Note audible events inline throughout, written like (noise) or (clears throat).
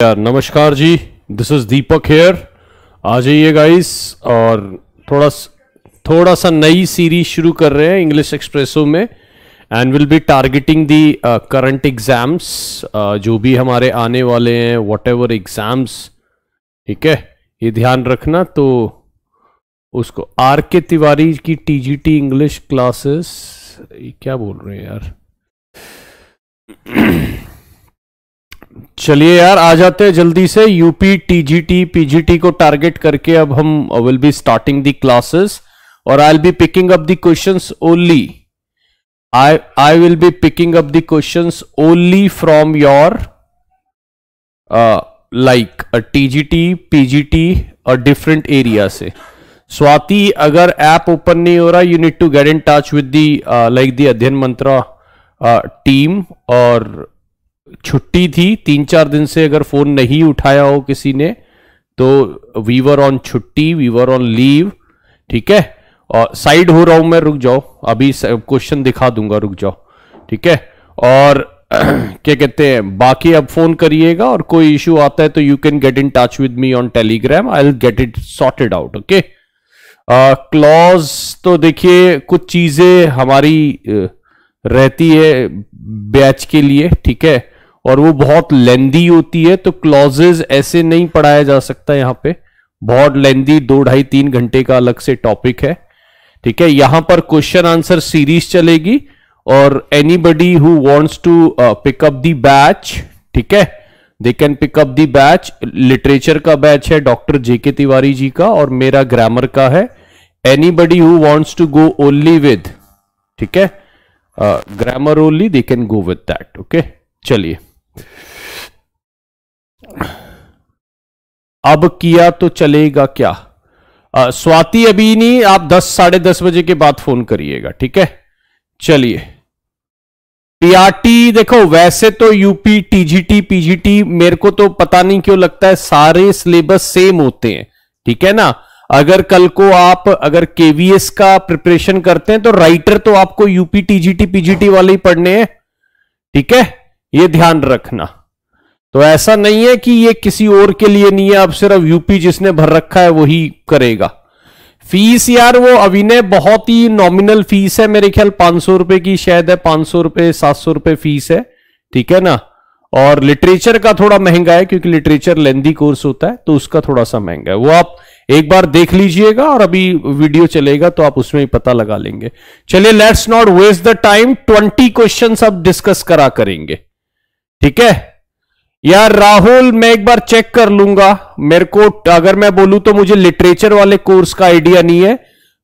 यार, नमस्कार जी। दिस इज़ दीपक हेयर आ जाइए गाइस और थोड़ा थोड़ा सा नई सीरीज़ शुरू कर रहे हैं इंग्लिश एक्सप्रेसो में and will be targeting the current exams जो भी हमारे आने वाले हैं वट एवर एग्ज़ाम्स ठीक है? ये ध्यान रखना तो उसको आर के तिवारी की टीजीटी इंग्लिश क्लासेस क्या बोल रहे हैं यार? (clears throat) चलिए यार, आ जाते हैं जल्दी से। यूपी टीजीटी पीजीटी को टारगेट करके अब हम will be starting the classes और I will be picking up the questions only I I will be picking up the questions only from your like TGT PGT और different area से। स्वाति अगर app open नहीं हो रहा you need to get in touch with the like the Adhyayan Mantra team और छुट्टी थी, तीन चार दिन से अगर फ़ोन नहीं उठाया हो किसी ने तो वीवर ऑन छुट्टी वीवर ऑन लीव ठीक है? और साइड हो रहा हूँ मैं, रुक जाओ, अभी क्वेश्चन दिखा दूँगा, रुक जाओ, ठीक है? और (clears throat) क्या कहते हैं, बाकी अब फ़ोन करिएगा और कोई इश्यू आता है तो you can get in touch with me on Telegram I will get it sorted out okay class तो देखिए, कुछ चीज़ें हमारी रहती है बैच के लिए, ठीक है? और वो बहुत लेंदी होती है तो क्लॉजेज ऐसे नहीं पढ़ाया जा सकता यहाँ पे। बहुत लेंदी दो ढाई तीन घंटे का अलग से टॉपिक है। ठीक है, यहाँ पर क्वेश्चन आंसर सीरीज़ चलेगी और anybody who wants to pick up the batch ठीक है they can pick up the batch literature का बैच है डॉक्टर जेके तिवारी जी का और मेरा ग्रामर का है। Anybody who wants to go only with ठीक है grammar only they can go with that okay चलिए। अब किया तो चलेगा क्या? स्वाति अभी नहीं आप दस, साढ़े दस बजे के बाद फ़ोन करिएगा, ठीक है? चलिए। पीआरटी देखो, वैसे तो यूपी टीजीटी पीजीटी मेरे को तो पता नहीं क्यों लगता है, सारे सिलेबस सेम होते हैं, ठीक है ना? अगर कल को आप, अगर केवीएस का प्रिपरेशन करते हैं तो राइटर तो आपको यूपी टीजीटी पीजीटी वाले ही पढ़ने हैं, ठीक है? ये ध्यान रखना। तो ऐसा नहीं है कि ये किसी और के लिए नहीं है, अब सिर्फ़ यूपी जिसने भर रखा है वही करेगा। फ़ीस यार, वो अभिनय बहुत ही नॉमिनल फ़ीस है, मेरे ख्याल पाँच सौ रुपए की शायद है, पाँच सौ रुपए, सात सौ रुपए फ़ीस है, ठीक है ना? और लिटरेचर का थोड़ा महँगा है, क्योंकि लिटरेचर लेंदी कोर्स होता है तो उसका थोड़ा सा महँगा है। वो आप एक बार देख लीजिएगा और अभी वीडियो चलेगा तो आप उसमें ही पता लगा लेंगे। चलिए let's not waste the time twenty question अब डिस्कस करा करेंगे। ठीक है? यार, राहुल, मैं एक बार चेक कर लूँगा। मेरे को, अगर मैं बोलूँ तो मुझे लिटरेचर वाले कोर्स का आइडिया नहीं है।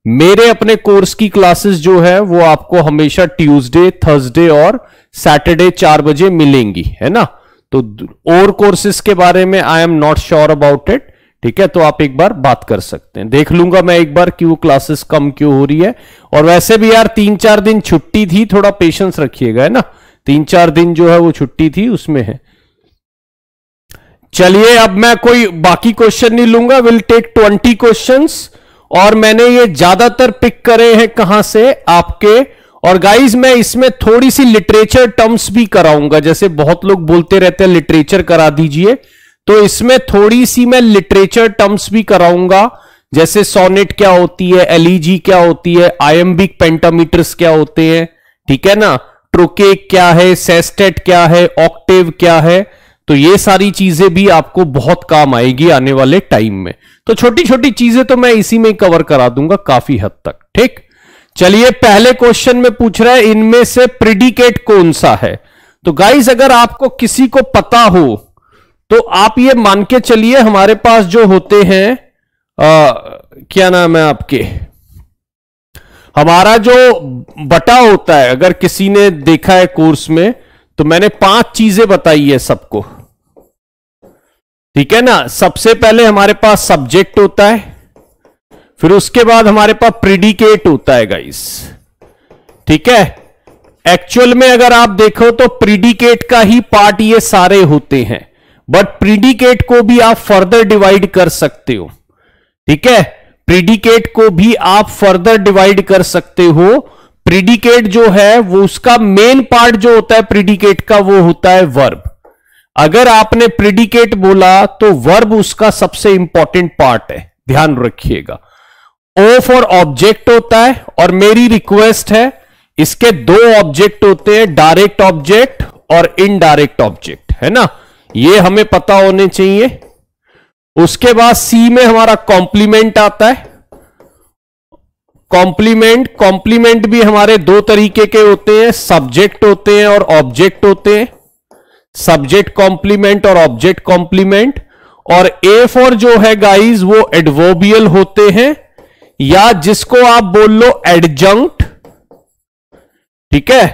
मेरे अपने कोर्स की क्लासेस जो है, वो आपको हमेशा ट्यूसडे थर्सडे और सैटरडे चार बजे मिलेंगी, है ना? तो और कोर्सेस के बारे में I am not sure about it ठीक है? तो आप एक बार बात कर सकते हैं। देख लूँगा मैं एक बार कि वो क्लासेस कम क्यों हो रही है। और वैसे भी यार, तीन चार दिन छुट्टी थी, थोड़ा पेशेंस रखिएगा, है ना? तीन चार दिन जो है वो छुट्टी थी, उसमें है। चलिए, अब मैं कोई बाकी क्वेश्चन नहीं लूँगा। विल टेक ट्वेंटी क्वेश्चन और मैंने ये ज़्यादातर पिक करे हैं कहाँ से? आपके। और गाइस मैं इसमें थोड़ी सी लिटरेचर टर्म्स भी कराऊँगा। जैसे बहुत लोग बोलते रहते हैं लिटरेचर करा दीजिए। तो इसमें थोड़ी सी मैं लिटरेचर टर्म्स भी कराऊँगा। जैसे सोनेट क्या होती है एलईजी क्या होती है आयम्बिक पेंटामीटर्स क्या होते हैं, ठीक है ना? ट्रोके क्या है सेस्टेट क्या है ऑक्टेव क्या है तो ये सारी चीज़ें भी आपको बहुत काम आएगी आने वाले टाइम में। तो छोटी छोटी चीज़ें तो मैं इसी में कवर करा दूँगा काफ़ी हद तक ठीक? चलिए पहले क्वेश्चन में पूछ रहा है इनमें से प्रिडिकेट कौन सा है? तो गाइस अगर आपको किसी को पता हो तो आप ये मान के चलिए हमारे पास जो होते हैं आ, क्या नाम है आपके? हमारा जो बटा होता है, अगर किसी ने देखा है कोर्स में तो मैंने पाँच चीज़ें बताई है सबको। ठीक है ना? सबसे पहले हमारे पास सब्जेक्ट होता है, फिर उसके बाद हमारे पास प्रिडिकेट होता है गाइस ठीक है? एक्चुअल में अगर आप देखो तो प्रिडिकेट का ही पार्ट ये सारे होते हैं बट प्रिडिकेट को भी आप फर्दर डिवाइड कर सकते हो। ठीक है? प्रिडिकेट को भी आप फर्दर डिवाइड कर सकते हो। प्रिडिकेट जो है, वो उसका मेन पार्ट जो होता है प्रिडिकेट का वो होता है वर्ब अगर आपने प्रिडिकेट बोला तो वर्ब उसका सबसे इंपॉर्टेंट पार्ट है। ध्यान रखिएगा। ओ फॉर ऑब्जेक्ट होता है, और मेरी रिक्वेस्ट है, इसके दो ऑब्जेक्ट होते हैं डायरेक्ट ऑब्जेक्ट और इनडायरेक्ट ऑब्जेक्ट है ना? ये हमें पता होने चाहिए। उसके बाद सी में हमारा कॉम्प्लीमेंट आता है। कॉम्प्लीमेंट कॉम्प्लीमेंट भी हमारे दो तरीके के होते हैं। सब्जेक्ट होते हैं और ऑब्जेक्ट होते हैं। सब्जेक्ट कॉम्प्लीमेंट और ऑब्जेक्ट कॉम्प्लीमेंट और ए फॉर जो है गाइस वो एडवोबियल होते हैं। या जिसको आप बोल लो एडजंक्ट ठीक है?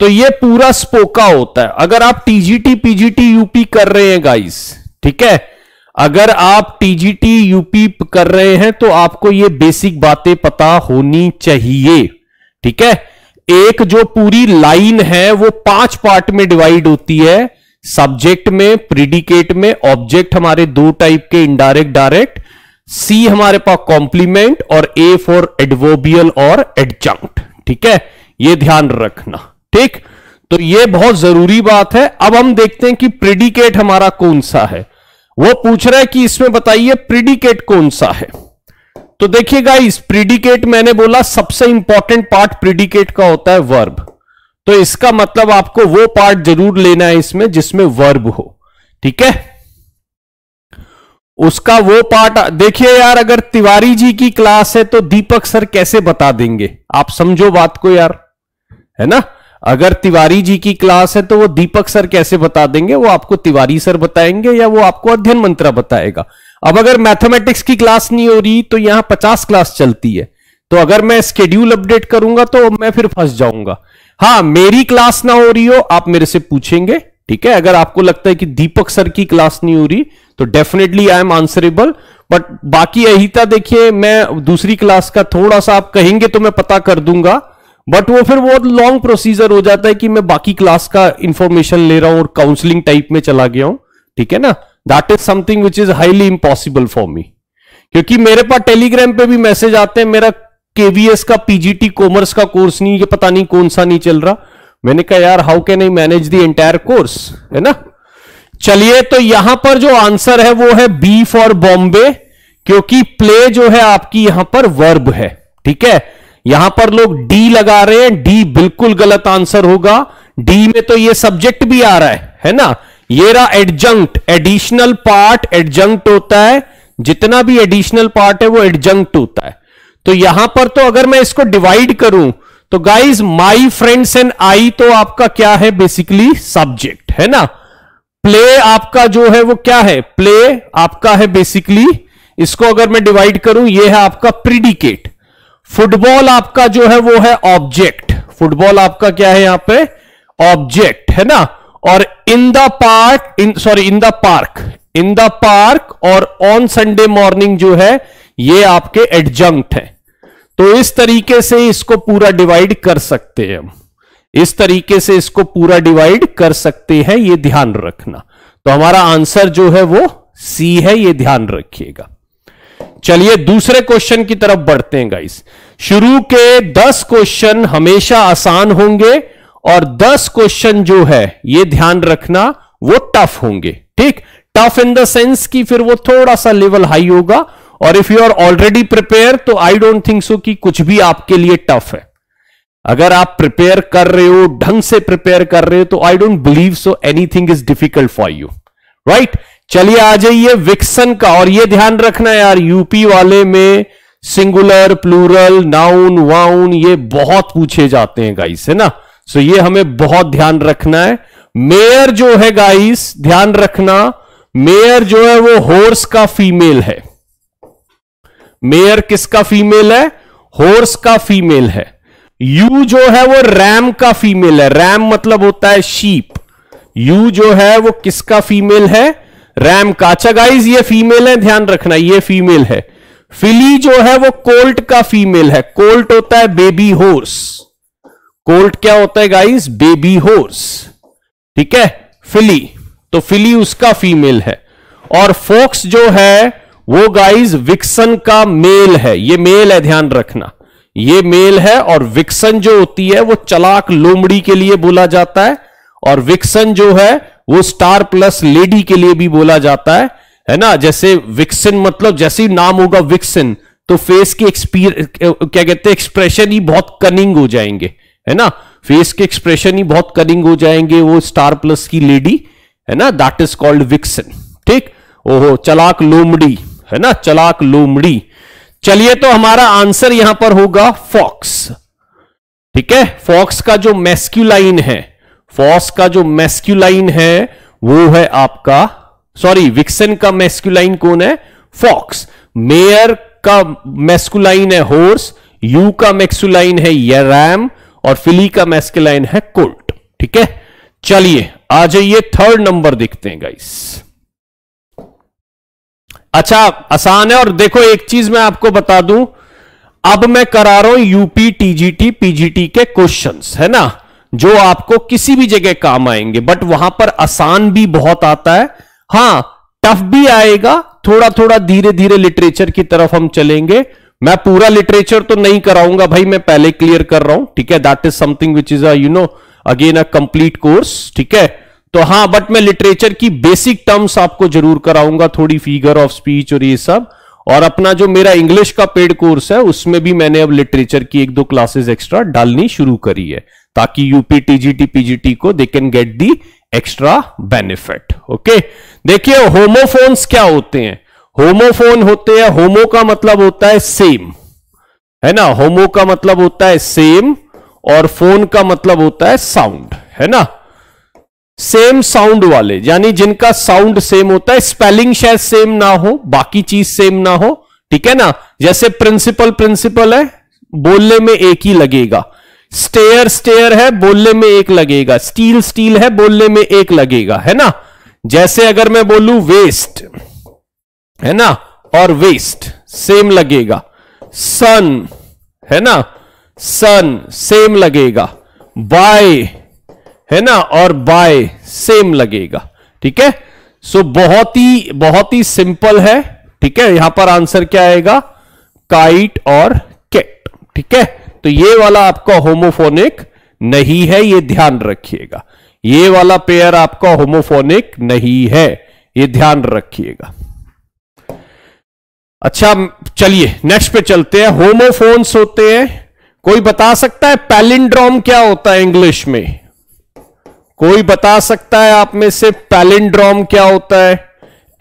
तो ये पूरा स्पोका होता है। अगर आप टीजीटी पीजीटी यूपी कर रहे हैं गाइस ठीक है? अगर आप टीजीटी यूपी कर रहे हैं तो आपको ये बेसिक बातें पता होनी चाहिए। ठीक है? एक जो पूरी लाइन है, वो पाँच पार्ट में डिवाइड होती है। सब्जेक्ट में प्रिडिकेट में ऑब्जेक्ट हमारे दो टाइप के इनडायरेक्ट डायरेक्ट सी हमारे पास कॉम्प्लीमेंट और ए फॉर एडवोबियल और एडजंक्ट ठीक है? ये ध्यान रखना। ठीक? तो ये बहुत ज़रूरी बात है। अब हम देखते हैं कि प्रिडिकेट हमारा कौन सा है। वो पूछ रहा है कि इसमें बताइए प्रिडिकेट कौन सा है? तो देखिएगा इस प्रिडिकेट मैंने बोला सबसे इंपॉर्टेंट पार्ट प्रिडिकेट का होता है वर्ब तो इसका मतलब आपको वो पार्ट ज़रूर लेना है इसमें जिसमें वर्ब हो। ठीक है? उसका वो पार्ट देखिए यार, अगर तिवारी जी की क्लास है तो दीपक सर कैसे बता देंगे? आप समझो बात को यार। है ना? अगर तिवारी जी की क्लास है तो वो दीपक सर कैसे बता देंगे? वो आपको तिवारी सर बताएँगे या वो आपको अध्ययन मंत्रा बताएगा? अब अगर मैथमेटिक्स की क्लास नहीं हो रही तो यहाँ पचास क्लास चलती है। तो अगर मैं स्केड्यूल अपडेट करूँगा तो मैं फिर फंस जाऊँगा। हाँ मेरी क्लास ना हो रही हो, आप मेरे से पूछेंगे, ठीक है? अगर आपको लगता है कि दीपक सर की क्लास नहीं हो रही तो definitely I am answerable but बाकी अहिता देखिए, मैं दूसरी क्लास का थोड़ा सा आप कहेंगे तो मैं पता कर दूँगा। बट वो फिर बहुत लॉन्ग प्रोसीजर हो जाता है कि मैं बाकी क्लास का इंफॉर्मेशन ले रहा हूँ और काउंसलिंग टाइप में चला गया हूँ। ठीक है ना? That is something which is highly impossible for me क्योंकि मेरे पास टेलीग्राम पे भी मैसेज आते हैं, मेरा केवीएस का पीजीटी कॉमर्स का कोर्स नहीं ये पता नहीं कौन सा नहीं चल रहा। मैंने कहा, यार how can I manage the entire course है ना? चलिए तो यहाँ पर जो आंसर है, वो है बी फॉर बॉम्बे क्योंकि प्ले जो है आपकी यहाँ पर वर्ब है। ठीक है? यहाँ पर लोग डी लगा रहे हैं डी बिल्कुल गलत आंसर होगा। डी में तो ये सब्जेक्ट भी आ रहा है है ना? ये रहा एडजंक्ट एडिशनल पार्ट एडजंक्ट होता है। जितना भी एडिशनल पार्ट है वो एडजंक्ट होता है। तो यहाँ पर तो अगर मैं इसको डिवाइड करूँ तो guys my friends and I तो आपका क्या है? बेसिकली सब्जेक्ट है ना? प्ले आपका जो है वो क्या है? प्ले आपका है बेसिकली इसको अगर मैं डिवाइड करूँ, ये है आपका प्रिडिकेट फुटबॉल आपका जो है वो है ऑब्जेक्ट। फुटबॉल आपका क्या है यहाँ पे? ऑब्जेक्ट, है ना? और in the park, in sorry in the park, in the park और ऑन संडे मॉर्निंग जो है, ये आपके एडजंक्ट है। तो इस तरीके से इसको पूरा डिवाइड कर सकते हैं हम। इस तरीके से इसको पूरा डिवाइड कर सकते हैं, ये ध्यान रखना। तो हमारा आंसर जो है वो सी है, ये ध्यान रखिएगा। चलिए दूसरे क्वेश्चन की तरफ़ बढ़ते हैं गाइस शुरू के दस क्वेश्चन हमेशा आसान होंगे और दस क्वेश्चन जो है, ये ध्यान रखना, वो टफ होंगे, ठीक? टफ इन द सेंस कि फिर वो थोड़ा सा लेवल हाई होगा और if you are already prepare तो आई डोंट थिंक सो कि कुछ भी आपके लिए टफ है। अगर आप प्रिपेयर कर रहे हो, ढंग से प्रिपेयर कर रहे हो तो I don't believe so anything is difficult for you right चलिए, आ जाइए विक्सन का, और ये ध्यान रखना यार, यूपी वाले में सिंगुलर, प्लूरल, नाउन, वाउन, ये बहुत पूछे जाते हैं गाइस है ना? सो ये हमें बहुत ध्यान रखना है। मेयर जो है गाइस ध्यान रखना मेयर जो है वो हॉर्स का फीमेल है। मेयर किसका फीमेल है? हॉर्स का फीमेल है। यू जो है वो रैम का फीमेल है। रैम मतलब होता है शीप यू जो है वो किसका फीमेल है? रैम का अच्छा गाइज़ ये फीमेल है, ध्यान रखना, ये फीमेल है। फिली जो है, वो कोल्ट का फीमेल है। कोल्ट होता है बेबी होर्स कोल्ट क्या होता है गाइज़ बेबी होर्स ठीक है? फिली तो फिली उसका फीमेल है। और फोक्स जो है, वो गाइज़ विक्सन का मेल है। ये मेल है, ध्यान रखना। ये मेल है और विक्सन जो होती है, वो चलाक लोमड़ी के लिए बोला जाता है। और विक्सन जो है वो स्टार प्लस लेडी के लिए भी बोला जाता है है ना? जैसे विक्सिन मतलब जैसे ही नाम होगा विक्सिन तो फेस के एक्सपीर, क्या कहते हैं, एक्सप्रेशन ही बहुत कनिंग हो जाएँगे, है ना? फेस के एक्सप्रेशन ही बहुत कनिंग हो जाएँगे वो स्टार प्लस की लेडी, है ना? दैट इज़ कॉल्ड विक्सन, ठीक? ओहो, चलाक लोमड़ी, है ना? चलाक लोमड़ी। चलिए तो हमारा आंसर यहाँ पर होगा फॉक्स, ठीक है? फॉक्स का जो मेस्क्यूलाइन है फॉक्स का जो मेस्क्यूलाइन है, वो है आपका सॉरी विक्सन का मेस्क्यूलाइन कौन है? फॉक्स मेयर का मेस्कुलाइन है होर्स यू का मेक्सुलाइन है यरैम और फिली का मेस्कुलाइन है कोल्ट ठीक है? चलिए, आ जाइए थर्ड नंबर देखते हैं गाइस अच्छा आसान है, और देखो, एक चीज़ मैं आपको बता दूँ। अब मैं करा रहा हूँ यूपी टीजीटी पीजीटी के क्वेश्चंस है ना? जो आपको किसी भी जगह काम आएँगे। बट वहाँ पर आसान भी बहुत आता है। हाँ टफ भी आएगा। थोड़ा थोड़ा धीरे धीरे लिटरेचर की तरफ़ हम चलेंगे। मैं पूरा लिटरेचर तो नहीं कराऊँगा भाई, मैं पहले क्लियर कर रहा हूँ। ठीक है? That is something which is uh you know again uh complete course ठीक है? तो हाँ बट मैं लिटरेचर की बेसिक टर्म्स आपको ज़रूर कराऊँगा। थोड़ी फिगर ऑफ़ स्पीच और ये सब। और अपना जो मेरा इंग्लिश का पेड कोर्स है, उसमें भी मैंने अब लिटरेचर की एक दो क्लासेस एक्स्ट्रा डालनी शुरू करी है। ताकि यूपी टीजीटी पीजीटी को they can get the extra benefit okay देखिए होमोफोन्स क्या होते हैं? होमोफोन होते हैं होमो का मतलब होता है सेम है ना? होमो का मतलब होता है सेम और फ़ोन का मतलब होता है साउंड है ना? सेम साउंड वाले, यानी जिनका साउंड सेम होता है स्पेलिंग शायद सेम ना हो, बाकी चीज़ सेम ना हो, ठीक है ना? जैसे प्रिंसिपल प्रिंसिपल है, बोलने में एक ही लगेगा। स्टेयर स्टेयर है, बोलने में एक लगेगा। स्टील स्टील है, बोलने में एक लगेगा, है ना? जैसे अगर मैं बोलूँ वेस्ट है ना? और वेस्ट सेम लगेगा। सन है ना? सन सेम लगेगा। बाय है ना? और बाय सेम लगेगा। ठीक है? सो बहुत ही बहुत ही सिंपल है। ठीक है? यहाँ पर आंसर क्या आएगा? काइट और केट ठीक है? तो ये वाला आपका होमोफोनिक नहीं है, ये ध्यान रखिएगा। ये वाला पेयर आपका होमोफोनिक नहीं है, ये ध्यान रखिएगा। अच्छा चलिए नेक्स्ट पे चलते हैं। होमोफोन्स होते हैं। कोई बता सकता है पैलिंड्रोम क्या होता है इंग्लिश में? कोई बता सकता है आप में से पैलिंड्रोम क्या होता है?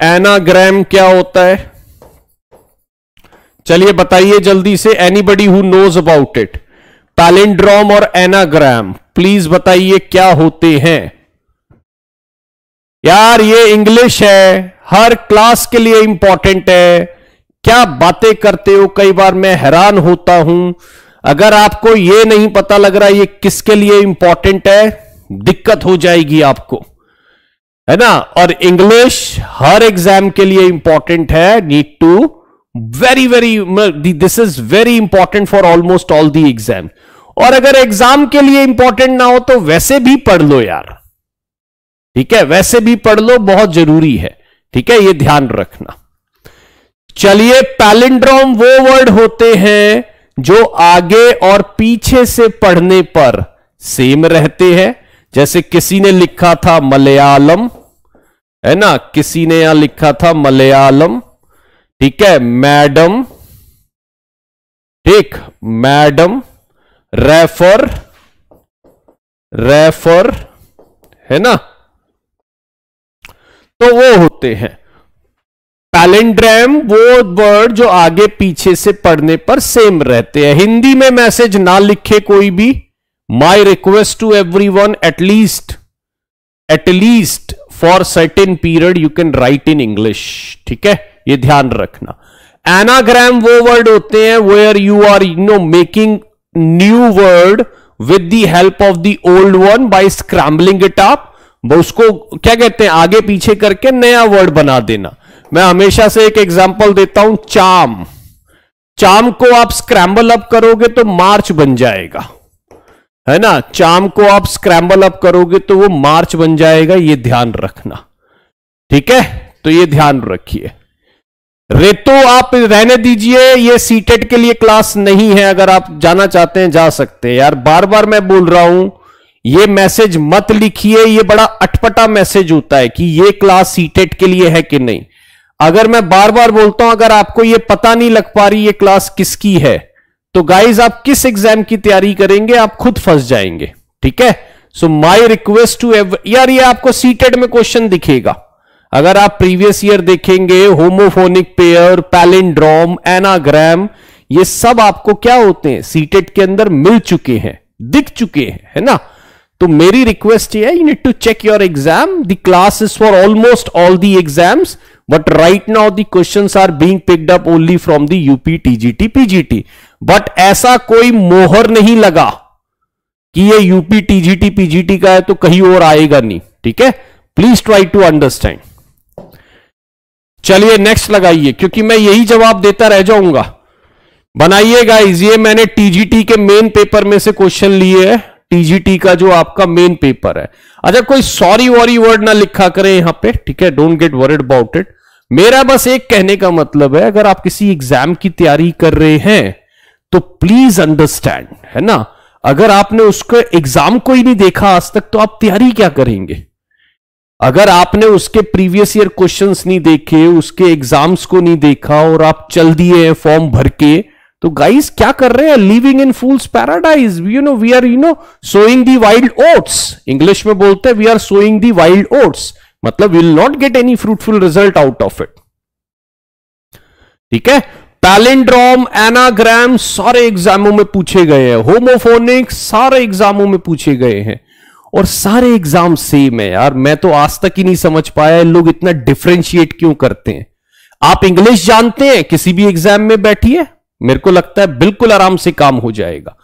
एनाग्राम क्या होता है? चलिए बताइए जल्दी से anybody who knows about it palindrome और एनाग्राम प्लीज़ बताइए क्या होते हैं? यार, ये इंग्लिश है, हर क्लास के लिए इंपॉर्टेंट है। क्या बातें करते हो? कई बार मैं हैरान होता हूँ। अगर आपको ये नहीं पता लग रहा, ये किसके लिए इंपॉर्टेंट है? दिक्कत हो जाएगी आपको। है ना? और इंग्लिश हर एग्ज़ाम के लिए इंपॉर्टेंट है need to very very this is very important for almost all the exam और अगर एग्ज़ाम के लिए इंपॉर्टेंट ना हो तो वैसे भी पढ़ लो यार। ठीक है? वैसे भी पढ़ लो, बहुत ज़रूरी है। ठीक है? ये ध्यान रखना। चलिए पैलिंड्रोम वो वर्ड होते हैं जो आगे और पीछे से पढ़ने पर सेम रहते हैं। जैसे किसी ने लिखा था मलयालम, है ना? किसी ने यहाँ लिखा था मलयालम। ठीक है, मैडम, ठीक, मैडम, रेफर रेफर, है ना? तो वो होते हैं। पैलेंड्रैम, वो वर्ड जो आगे पीछे से पढ़ने पर सेम रहते हैं। हिंदी में मैसेज ना लिखे कोई भी my request to everyone at least at least for certain period you can write in English ठीक है? ये ध्यान रखना। एनाग्राम वो वर्ड होते हैं where you are you know making new word with the help of the old one by scrambling it up उसको क्या कहते हैं? आगे पीछे करके नया वर्ड बना देना। मैं हमेशा से एक एग्जांपल देता हूँ, चाम। चाम को आप स्क्रैम्बल अप करोगे तो मार्च बन जाएगा। है ना? चाम को आप स्क्रैम्बल अप करोगे तो वो मार्च बन जाएगा, ये ध्यान रखना। ठीक है? तो ये ध्यान रखिए। रेतो, आप रहने दीजिए, ये सीटेट के लिए क्लास नहीं है, अगर आप जाना चाहते हैं, जा सकते हैं। यार बार बार मैं बोल रहा हूँ, ये मैसेज मत लिखिए, ये बड़ा अटपटा मैसेज होता है कि ये क्लास सीटेट के लिए है कि नहीं। अगर मैं बार बार बोलता हूँ, अगर आपको ये पता नहीं लग पा रही, ये क्लास किसकी है तो गाइज़ आप किस एग्ज़ाम की तैयारी करेंगे, आप खुद फंस जाएँगे, ठीक है? सो माई रिक्वेस्ट टू एव यार, ये आपको सीटेड में क्वेश्चन दिखेगा। अगर आप प्रीवियस ईयर देखेंगे, होमोफोनिक पेयर, पैलिंड्रोम, एनाग्राम, ये सब आपको क्या होते हैं? सीटेड के अंदर मिल चुके हैं, दिख चुके हैं, है ना? तो मेरी रिक्वेस्ट ये है you need to check your exam the class is for almost all the exams but right now the questions are being picked up only from the UP TGT PGT but ऐसा कोई मोहर नहीं लगा कि ये UP TGT PGT का है तो कहीं और आएगा नहीं, ठीक है? प्लीज़ ट्राई टू अंडरस्टैंड चलिए नेक्स्ट लगाइए, क्योंकि मैं यही जवाब देता रह जाऊँगा। बनाइएगा ये मैंने टीजीटी के मेन पेपर में से क्वेश्चन लिए है। टीजीटी का जो आपका मेन पेपर है। अच्छा कोई सॉरी वॉरी वर्ड ना लिखा करें यहाँ पे, ठीक है? Don't get worried about it मेरा बस एक कहने का मतलब है, अगर आप किसी एग्ज़ाम की तैयारी कर रहे हैं तो प्लीज़ अंडरस्टैंड है ना? अगर आपने उसके एग्ज़ाम को ही नहीं देखा आज तक तो आप तैयारी क्या करेंगे? अगर आपने उसके प्रीवियस ईयर क्वेश्चंस नहीं देखे, उसके एग्ज़ाम्स को नहीं देखा और आप चल दिए हैं फॉर्म भर के तो गाइस क्या कर रहे हैं? Living in fools paradise you know we are you know sowing the wild oats English में बोलते हैं we are sowing the wild oats मतलब will not get any fruitful result out of it ठीक है? पैलेंड्रोम एनाग्राम सारे एग्जामों में पूछे गए हैं. होमोफोनिक सारे एग्जामों में पूछे गए हैं. और सारे एग्ज़ाम सेम है यार। मैं तो आज तक ही नहीं समझ पाया लोग इतना डिफ्रेंशिएट क्यों करते हैं। आप इंग्लिश जानते हैं? किसी भी एग्ज़ाम में बैठिए। मेरे को लगता है बिल्कुल आराम से काम हो जाएगा।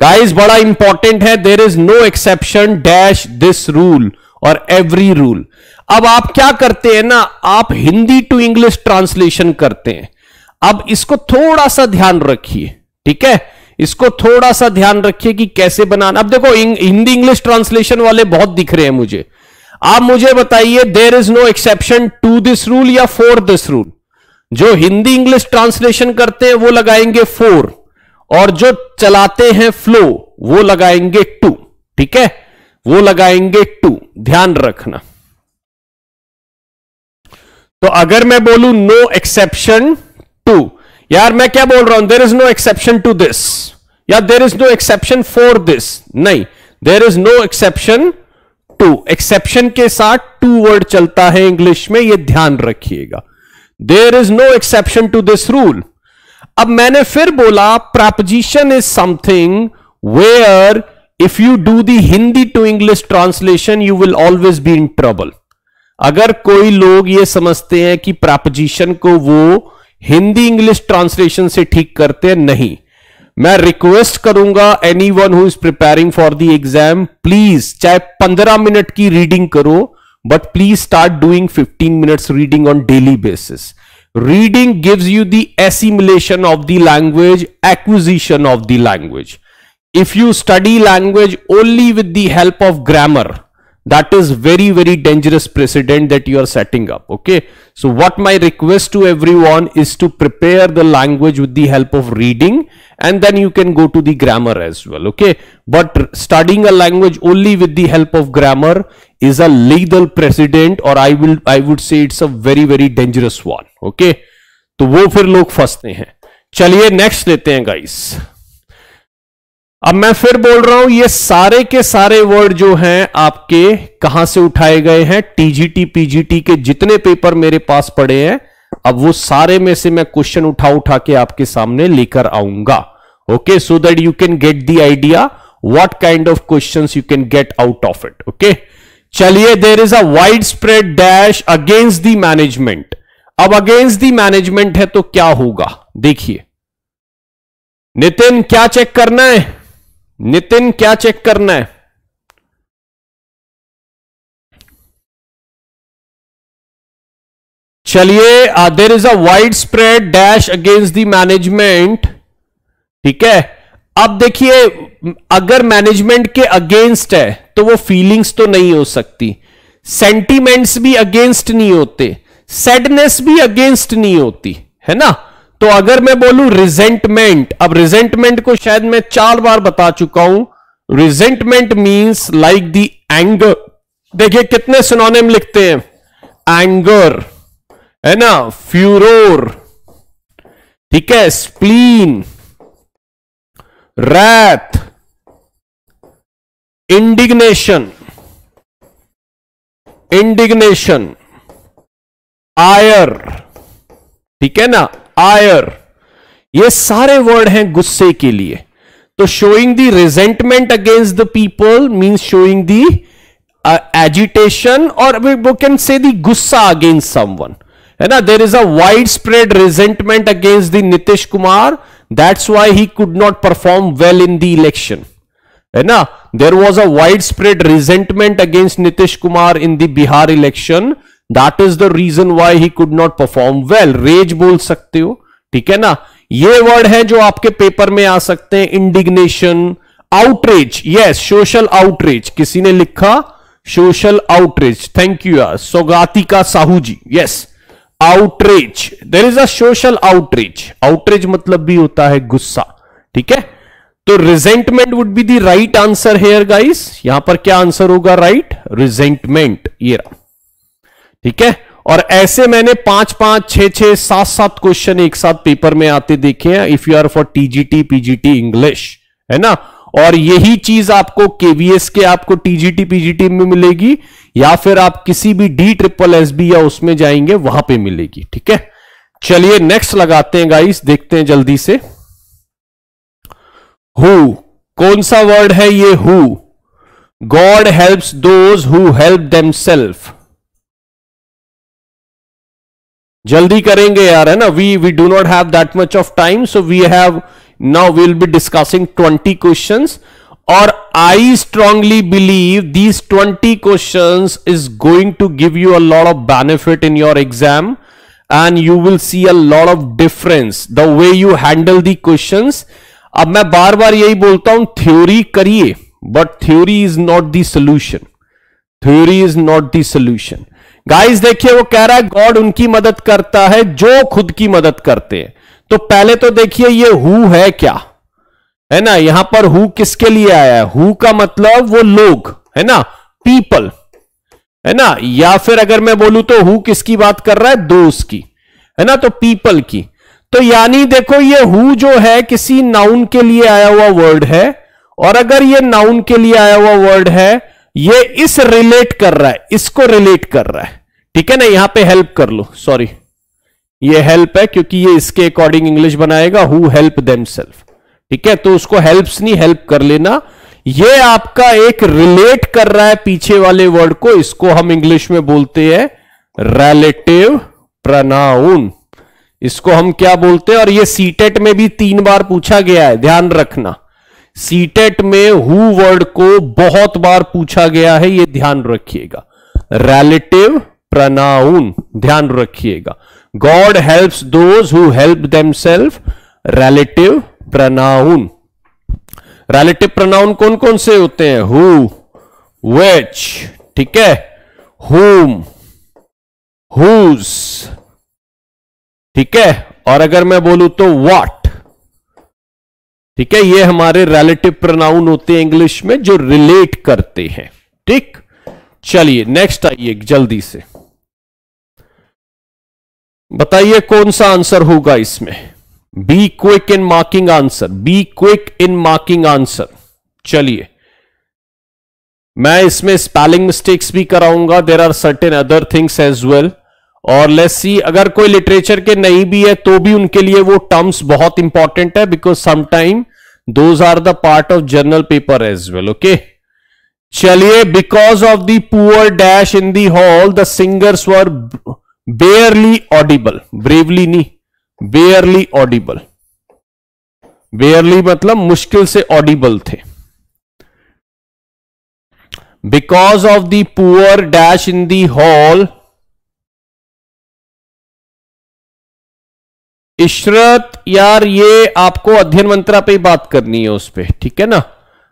गाइस बड़ा इंपॉर्टेंट है। There is no exception dash this rule और एवरी रूल अब आप क्या करते हैं ना? आप हिंदी टू इंग्लिश ट्रांसलेशन करते हैं। अब इसको थोड़ा सा ध्यान रखिए। ठीक है? इसको थोड़ा सा ध्यान रखिए कि कैसे बनाना। अब देखो हिंदी इंग्लिश ट्रांसलेशन वाले बहुत दिख रहे हैं मुझे। आप मुझे बताइए there is no exception to this rule या फोर दिस रूल जो हिंदी इंग्लिश ट्रांसलेशन करते हैं, वो लगाएँगे फोर और जो चलाते हैं फ्लो वो लगाएँगे टू ठीक है? वो लगाएँगे टू ध्यान रखना। तो अगर मैं बोलू नो एक्सेप्शन टू यार, मैं क्या बोल रहा हूँ? There is no exception to this या there is no exception for this नहीं. There is no exception to exception के साथ टू वर्ड चलता है इंग्लिश में, ये ध्यान रखिएगा. There is no exception to this rule अब मैंने फिर बोला proposition is something where if you do the Hindi to English translation you will always be in trouble अगर कोई लोग ये समझते हैं कि प्रापोजिशन को वो हिंदी इंग्लिश ट्रांसलेशन से ठीक करते हैं नहीं। मैं रिक्वेस्ट करूँगा any one who is preparing for the exam please चाहे पंद्रह मिनट की रीडिंग करो but please start doing fifteen minute reading on daily basis reading gives you the assimilation of the language acquisition of the language if you study language only with the help of grammar that is very very dangerous precedent that you are setting up okay so what my request to everyone is to prepare the language with the help of reading and then you can go to the grammar as well okay but studying a language only with the help of grammar is a legal precedent or i will i would say it's a very very dangerous one okay तो वो फिर लोग फंसते हैं चलिए next लेते हैं guys अब मैं फिर बोल रहा हूँ, ये सारे के सारे वर्ड जो हैं, आपके कहाँ से उठाए गए हैं? टीजीटी पीजीटी के जितने पेपर मेरे पास पड़े हैं, अब वो सारे में से मैं क्वेश्चन उठा उठा के आपके सामने लेकर आऊँगा। Okay so that you can get the idea what kind of questions you can get out of it okay चलिए there is a widespread dash against the management अब अगेंस्ट द मैनेजमेंट है तो क्या होगा? देखिए। नितिन, क्या चेक करना है? नितिन, क्या चेक करना है? चलिए there is a widespread dash against the management ठीक है? अब देखिए, अगर मैनेजमेंट के अगेंस्ट है तो वो फीलिंग्स तो नहीं हो सकती। सेंटीमेंट्स भी अगेंस्ट नहीं होते। सैडनेस भी अगेंस्ट नहीं होती। है ना? तो अगर मैं बोलूँ रिजेंटमेंट अब रिजेंटमेंट को शायद मैं चार बार बता चुका हूँ। Resentment means like the anger देखिए, कितने सिनोनिम लिखते हैं। एंगर है ना? फ्यूरोर ठीक है? Spleen wrath indignation indignation ire ठीक है ना? आयर। ये सारे वर्ड हैं गुस्से के लिए। तो showing the resentment against the people means showing the agitation और वो कैन से द गुस्सा अगेंस्ट समवन है ना? There is a widespread resentment against the Nitish Kumar that's why he could not perform well in the election है ना? There was a widespread resentment against Nitish Kumar in the Bihar election that is the reason why he could not perform well rage बोल सकते हो, ठीक है ना? ये word है जो आपके पेपर में आ सकते हैं indignation outreach yes social outreach किसी ने लिखा? सोशल आउटरीच थैंक यू यार. Saugatika Sahu ji. Yes outreach there is a social outreach outreach मतलब भी होता है गुस्सा, ठीक है? तो resentment would be the right answer here guys यहाँ पर क्या आंसर होगा? राइट रिजेंटमेंट ये रहा। ठीक है? और ऐसे मैंने पाँच पाँच, छह छह, सात सात क्वेश्चन एक साथ पेपर में आते देखे हैं if you are for TGT PGT English है ना? और यही चीज़ आपको केवीएस के, आपको टीजीटी पीजीटी में मिलेगी, या फिर आप किसी भी डी ट्रिपल एस बी या उसमें जाएँगे, वहाँ पे मिलेगी, ठीक है? चलिए नेक्स्ट लगाते हैं गाइस देखते हैं जल्दी से। हु कौन सा वर्ड है ये who God helps those who help them self जल्दी करेंगे यार, है ना? We we do not have that much of time so we have now will be discussing twenty question और I strongly believe these twenty question is going to give you a lot of benefit in your exam and you will see a lot of difference the way you handle the question अब मैं बार बार यही बोलता हूँ theory करिए but theory is not the solution theory is not the solution guys देखिए, वो कह रहा है गॉड उनकी मदद करता है, जो खुद की मदद करते हैं। तो पहले तो देखिए, ये हु है क्या? है ना? यहाँ पर हु किसके लिए आया है? हु का मतलब वो लोग, है ना? पीपल है ना? या फिर अगर मैं बोलूँ तो हु किसकी बात कर रहा है? दोस्त की, है ना? तो पीपल की। तो यानी देखो, ये हु जो है, किसी नाउन के लिए आया हुआ वर्ड है, और अगर ये नाउन के लिए आया हुआ वर्ड है ये इस रिलेट कर रहा है, इसको रिलेट कर रहा है। ठीक है ना? यहाँ पे हेल्प कर लो सॉरी ये हेल्प है क्योंकि ये इसके अकॉर्डिंग इंग्लिश बनाएगा हु हेल्प देम ठीक है? तो उसको हेल्प्स नहीं हेल्प कर लेना। ये आपका एक रिलेट कर रहा है पीछे वाले वर्ड को, इसको हम इंग्लिश में बोलते हैं रिलेटिव प्रनाउन इसको हम क्या बोलते हैं? और ये सीटेट में भी तीन बार पूछा गया है, ध्यान रखना। सीटेट में हु वर्ड को बहुत बार पूछा गया है, ये ध्यान रखिएगा। रिलेटिव प्रनाउन ध्यान रखिएगा। God helps those who help them self relative pronoun relative pronoun कौन कौन से होते हैं? हु वेच ठीक है? हुम हुज ठीक है? और अगर मैं बोलूँ तो वाट ठीक है, ये हमारे रिलेटिव प्रोनाउन होते हैं इंग्लिश में जो रिलेट करते हैं। ठीक? चलिए नेक्स्ट आइए जल्दी से। बताइए कौन सा आंसर होगा इसमें? Be quick in marking answer be quick in marking answer चलिए। मैं इसमें स्पेलिंग मिस्टेक्स भी कराऊँगा there are certain other things as well और लेट्स सी अगर कोई लिटरेचर के नहीं भी है तो भी उनके लिए वो टर्म्स बहुत इंपॉर्टेंट है because sometime those are the part of journal paper as well okay चलिए because of the poor dash in the hall the singers were barely audible bravely नहीं बेयरली ऑडिबल बेयरली मतलब मुश्किल से audible थे. Because of the poor dash in the hall Ishrat यार, ये आपको अध्ययन मंत्रा पे ही बात करनी है उस पर ठीक है ना?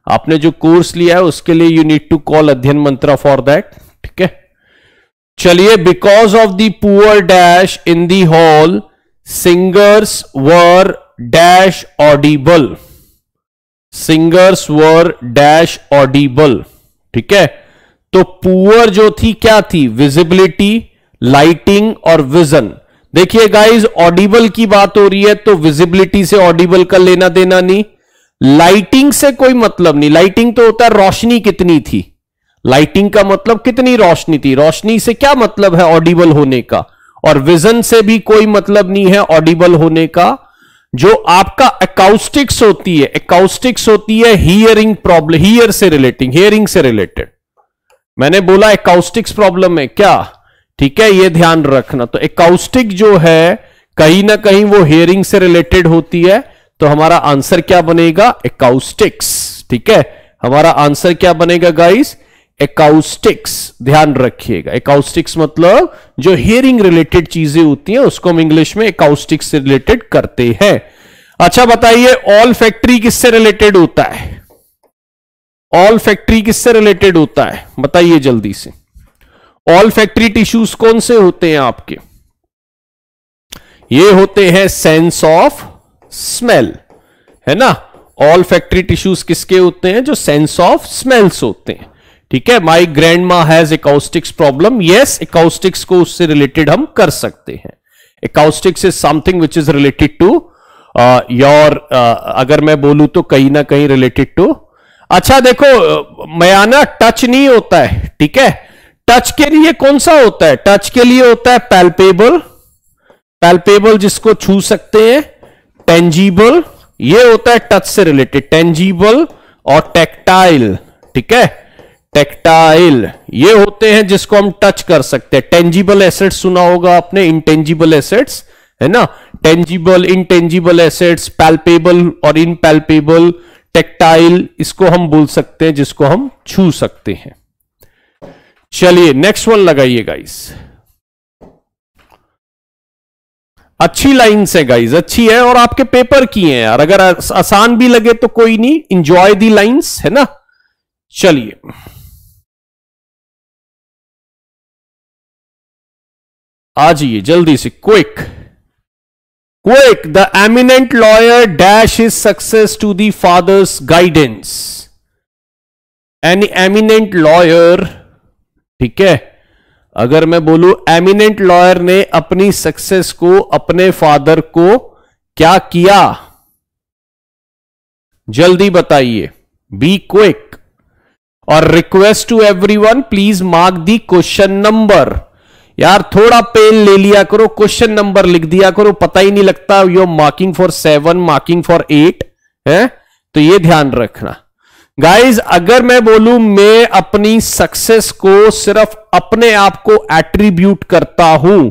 आपने जो कोर्स लिया है, उसके लिए यू नीड टू कॉल अध्ययन मंत्रा फॉर दैट ठीक है? चलिए because of the poor dash in the hall singers were dash audible singers were dash audible ठीक है? तो पुअर जो थी, क्या थी? विजिबिलिटी लाइटिंग और विजन देखिए गाइस ऑडिबल की बात हो रही है तो विजिबिलिटी से ऑडिबल का लेना देना नहीं। लाइटिंग से कोई मतलब नहीं। लाइटिंग तो होता है, रोशनी कितनी थी। लाइटिंग का मतलब कितनी रोशनी थी? रोशनी से क्या मतलब है ऑडिबल होने का? और विजन से भी कोई मतलब नहीं है ऑडिबल होने का। जो आपका अकाउस्टिक्स होती है अकाउस्टिक्स होती है हियरिंग प्रॉब्लम हियर से रिलेटिंग हियरिंग से रिलेटेड मैंने बोला अकाउस्टिक्स प्रॉब्लम है, क्या? ठीक है, ये ध्यान रखना। तो एकाउस्टिक जो है, कहीं ना कहीं वो हियरिंग से रिलेटेड होती है। तो हमारा आंसर क्या बनेगा? एकाउस्टिक्स ठीक है? हमारा आंसर क्या बनेगा गाइस एकाउस्टिक्स ध्यान रखिएगा। एकाउस्टिक्स मतलब जो हियरिंग रिलेटेड चीज़ें होती हैं, उसको हम इंग्लिश में एकाउस्टिक्स से रिलेटेड करते हैं। अच्छा बताइए ऑल फैक्ट्री किससे रिलेटेड होता है? ऑल फैक्ट्री किससे रिलेटेड होता है? बताइए जल्दी से। ऑल फैक्ट्री टिश्यूज कौन से होते हैं आपके? ये होते हैं सेंस ऑफ़ स्मेल है ना? ऑल फैक्ट्री टिश्यूज किसके होते हैं? जो सेंस ऑफ़ स्मेल्स होते हैं। ठीक है? My grandma has acoustics problem yes acoustics को उससे रिलेटेड हम कर सकते हैं। Acoustics is something which is related to your अगर मैं बोलूँ तो कहीं ना कहीं रिलेटेड टू अच्छा देखो मयाना टच नहीं होता है। ठीक है? टच के लिए कौन सा होता है? टच के लिए होता है पैल्पेबल पैल्पेबल जिसको छू सकते हैं टेंजिबल ये होता है टच से रिलेटेड टेंजिबल और टेक्टाइल ठीक है? टेक्टाइल ये होते हैं जिसको हम टच कर सकते हैं। टेंजिबल एसेट्स सुना होगा आपने इंटेंजिबल एसेट्स है ना? टेंजिबल इनटेंजिबल एसेट्स पैल्पेबल और इनपैल्पेबल टेक्टाइल इसको हम बोल सकते हैं, जिसको हम छू सकते हैं। चलिए नेक्स्ट वन लगाइए गाइस अच्छी लाइन है गाइज़ अच्छी है और आपके पेपर की है यार. अगर आसान भी लगे तो कोई नहीं. इंजॉय दी लाइंस है ना? चलिए. आ जाइए, जल्दी से. Quick quick the eminent lawyer dash is success to the father's guidance an eminent lawyer ठीक है? अगर मैं बोलूँ एमिनेंट लॉयर ने अपनी सक्सेस को, अपने फादर को क्या किया? जल्दी बताइए। बी क्विक और request to everyone please mark the question number यार, थोड़ा पेन ले लिया करो क्वेश्चन नंबर लिख दिया करो, पता ही नहीं लगता यो marking for seven marking for eight है? तो ये ध्यान रखना। गाइज़ अगर मैं बोलूँ, मैं अपनी सक्सेस को सिर्फ़ अपने आप को एट्रीब्यूट करता हूँ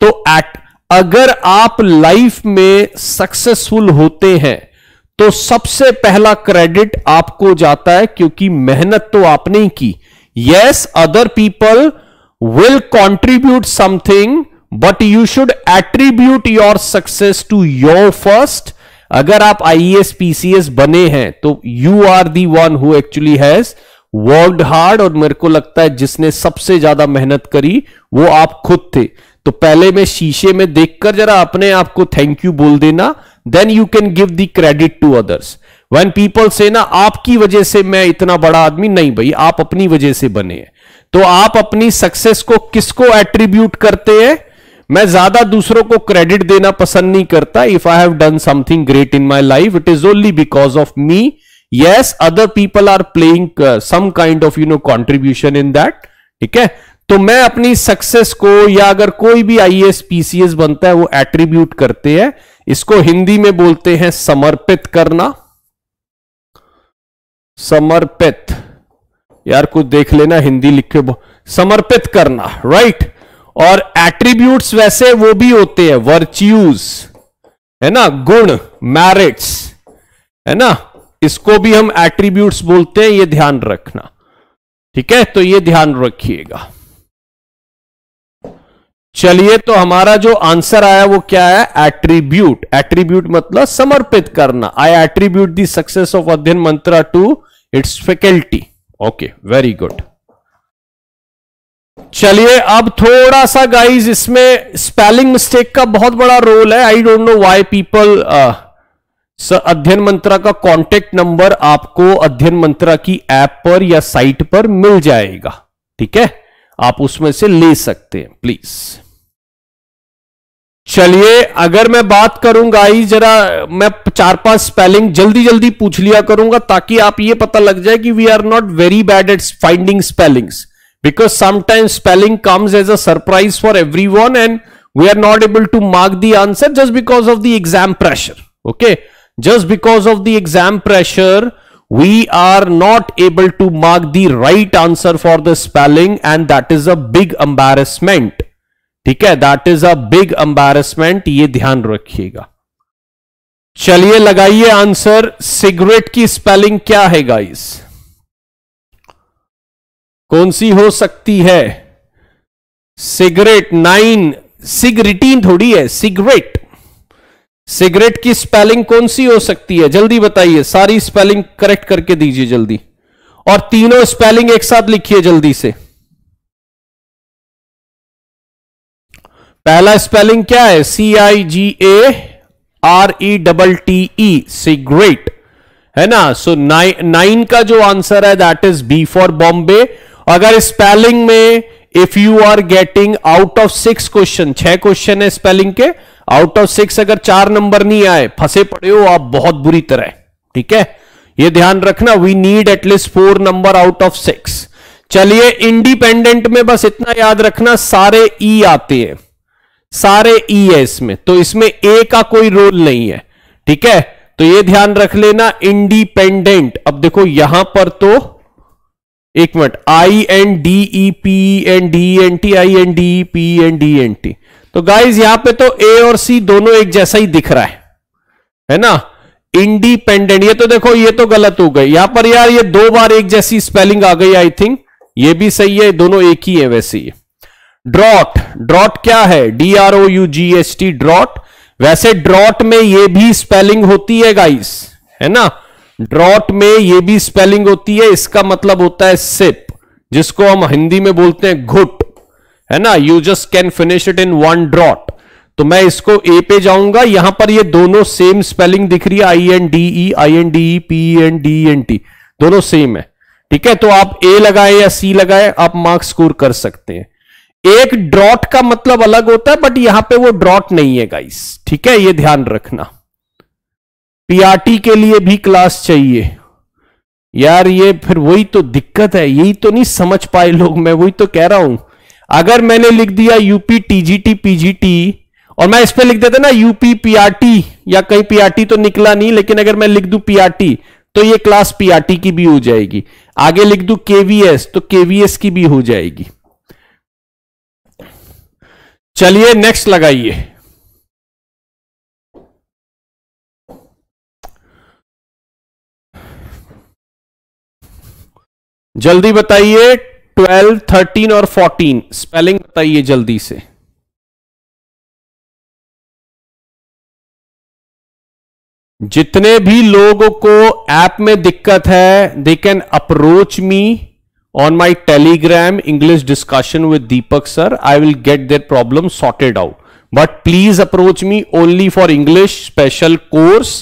तो एट अगर आप लाइफ में सक्सेसफुल होते हैं तो सबसे पहला क्रेडिट आपको जाता है क्योंकि मेहनत तो आपने ही की। Yes other people will contribute something but you should attribute your success to your first अगर आप आईएएस पीसीएस बने हैं तो you are the one who actually has worked hard और मेरे को लगता है जिसने सबसे ज़्यादा मेहनत करी, वो आप खुद थे। तो पहले में शीशे में देखकर जरा अपने आप को थैंक यू बोल देना then you can give the credit to others when people से ना, आपकी वजह से मैं इतना बड़ा आदमी, नहीं भाई, आप अपनी वजह से बने हैं। तो आप अपनी सक्सेस को किसको एट्रीब्यूट करते हैं? मैं ज़्यादा दूसरों को क्रेडिट देना पसंद नहीं करता. If I have done something great in my life it is only because of me yes other people are playing some kind of you know contribution in that ठीक है? तो मैं अपनी सक्सेस को या अगर कोई भी आई एस पीसीएस बनता है, वो एट्रीब्यूट करते हैं. इसको हिंदी में बोलते हैं समर्पित करना. समर्पित. यार कुछ देख लेना, हिंदी लिखे समर्पित करना राइट और एट्रीब्यूट्स वैसे वो भी होते हैं वर्च्यूज है ना? गुण मैरिट्स है ना? इसको भी हम एट्रीब्यूट्स बोलते हैं, ये ध्यान रखना। ठीक है? तो ये ध्यान रखिएगा। चलिए तो हमारा जो आंसर आया वो क्या है? एट्रीब्यूट एट्रीब्यूट मतलब समर्पित करना। I attribute the success of Adhyayan Mantra to its faculty okay very good चलिए, अब थोड़ा सा गाइज़ इसमें स्पेलिंग मिस्टेक का बहुत बड़ा रोल है। I don't know why people Adhyayan Mantra का कांटेक्ट नंबर आपको अध्ययन मंत्रा की ऐप पर या साइट पर मिल जाएगा। ठीक है? आप उसमें से ले सकते हैं प्लीज़ चलिए, अगर मैं बात करूँगा ही जरा मैं चार पाँच स्पेलिंग जल्दी जल्दी पूछ लिया करूँगा ताकि आप ये पता लग जाए कि we are not very bad at finding spellings sometimes spelling comes as a surprise for every one and we are not able to mark the answer just because of the exam pressure okay just because of the exam pressure, we are not able to mark the right answer for the spelling and that is a big embarrassment. ठीक है? That is a big embarrassment ये ध्यान रखिएगा। चलिए लगाइए answer cigarette की spelling क्या है गाइस कौन सी हो सकती है? Cigarette, nine. सिगरेटीन थोड़ी है, सिगरेट। सिगरेट की स्पेलिंग कौन सी हो सकती है? जल्दी बताइए, सारी स्पेलिंग करेक्ट करके दीजिए जल्दी। और तीनों स्पेलिंग एक साथ लिखिए जल्दी से। पहला स्पेलिंग क्या है? C I G A R E double T E cigarette. है ना? सो नाइन नाइन का जो आंसर है that is B for Bombay अगर स्पेलिंग में if you are getting out of six question छह क्वेश्चन है स्पेलिंग के आउट ऑफ़ सिक्स अगर चार नंबर नहीं आए, फंसे पड़े हो, आप बहुत बुरी तरह ठीक है? ये ध्यान रखना we need at least four number out of six चलिए इंडिपेंडेंट में बस इतना याद रखना, सारे ई e आते हैं। सारे ई e है इसमें तो इसमें ए का कोई रोल नहीं है, ठीक है? तो ये ध्यान रख लेना इंडिपेंडेंट अब देखो, यहाँ पर तो एक minute I N D E P N D N T I N D P N D N T तो गाइज़ यहाँ पे तो ए और सी दोनों एक जैसा ही दिख रहा है है ना? इंडिपेंडेंट ये तो देखो, ये तो गलत हो गई। यहाँ पर यार, ये दो बार एक जैसी स्पेलिंग आ गई आई थिंक ये भी सही है, दोनों एक ही है वैसे ही। ड्रॉट ड्रॉट क्या है? D R O U G S T drought वैसे ड्रॉट में ये भी स्पेलिंग होती है गाइस है ना? ड्रॉट में ये भी स्पेलिंग होती है, इसका मतलब होता है सिप जिसको हम हिंदी में बोलते हैं घुट, है ना? You just can finish it in one draught तो मैं इसको ए पे जाऊँगा, यहाँ पर ये दोनों सेम स्पेलिंग दिख रही है I N D E I N D P N D N T दोनों सेम है। ठीक है? तो आप ए लगाए या सी लगाए, आप मार्क्स स्कोर कर सकते हैं। एक ड्रॉट का मतलब अलग होता है बट यहाँ पे वो ड्रॉट नहीं है गाइस ठीक है? ये ध्यान रखना। पीआरटी के लिए भी क्लास चाहिए। यार ये फिर वही तो दिक्कत है, यही तो नहीं समझ पाए लोग मैं, वही तो कह रहा हूँ। अगर मैंने लिख दिया यूपी टीजीटी पीजीटी और मैं इस पे लिख देता ना यूपी पीआरटी या कहीं पीआरटी तो निकला नहीं, लेकिन अगर मैं लिख दू पीआरटी तो ये क्लास पीआरटी की भी हो जाएगी। आगे लिख दू केवीएस तो केवीएस की भी हो जाएगी। चलिए नेक्स्ट लगाइए। जल्दी बताइए ट्वेल्व, थर्टीन और फोर्टीन। स्पेलिंग बताइए जल्दी से। जितने भी लोगों को ऐप में दिक्कत है they can approach me on my Telegram English discussion with Deepak sir I will get their problem sorted out but please approach me only for English special course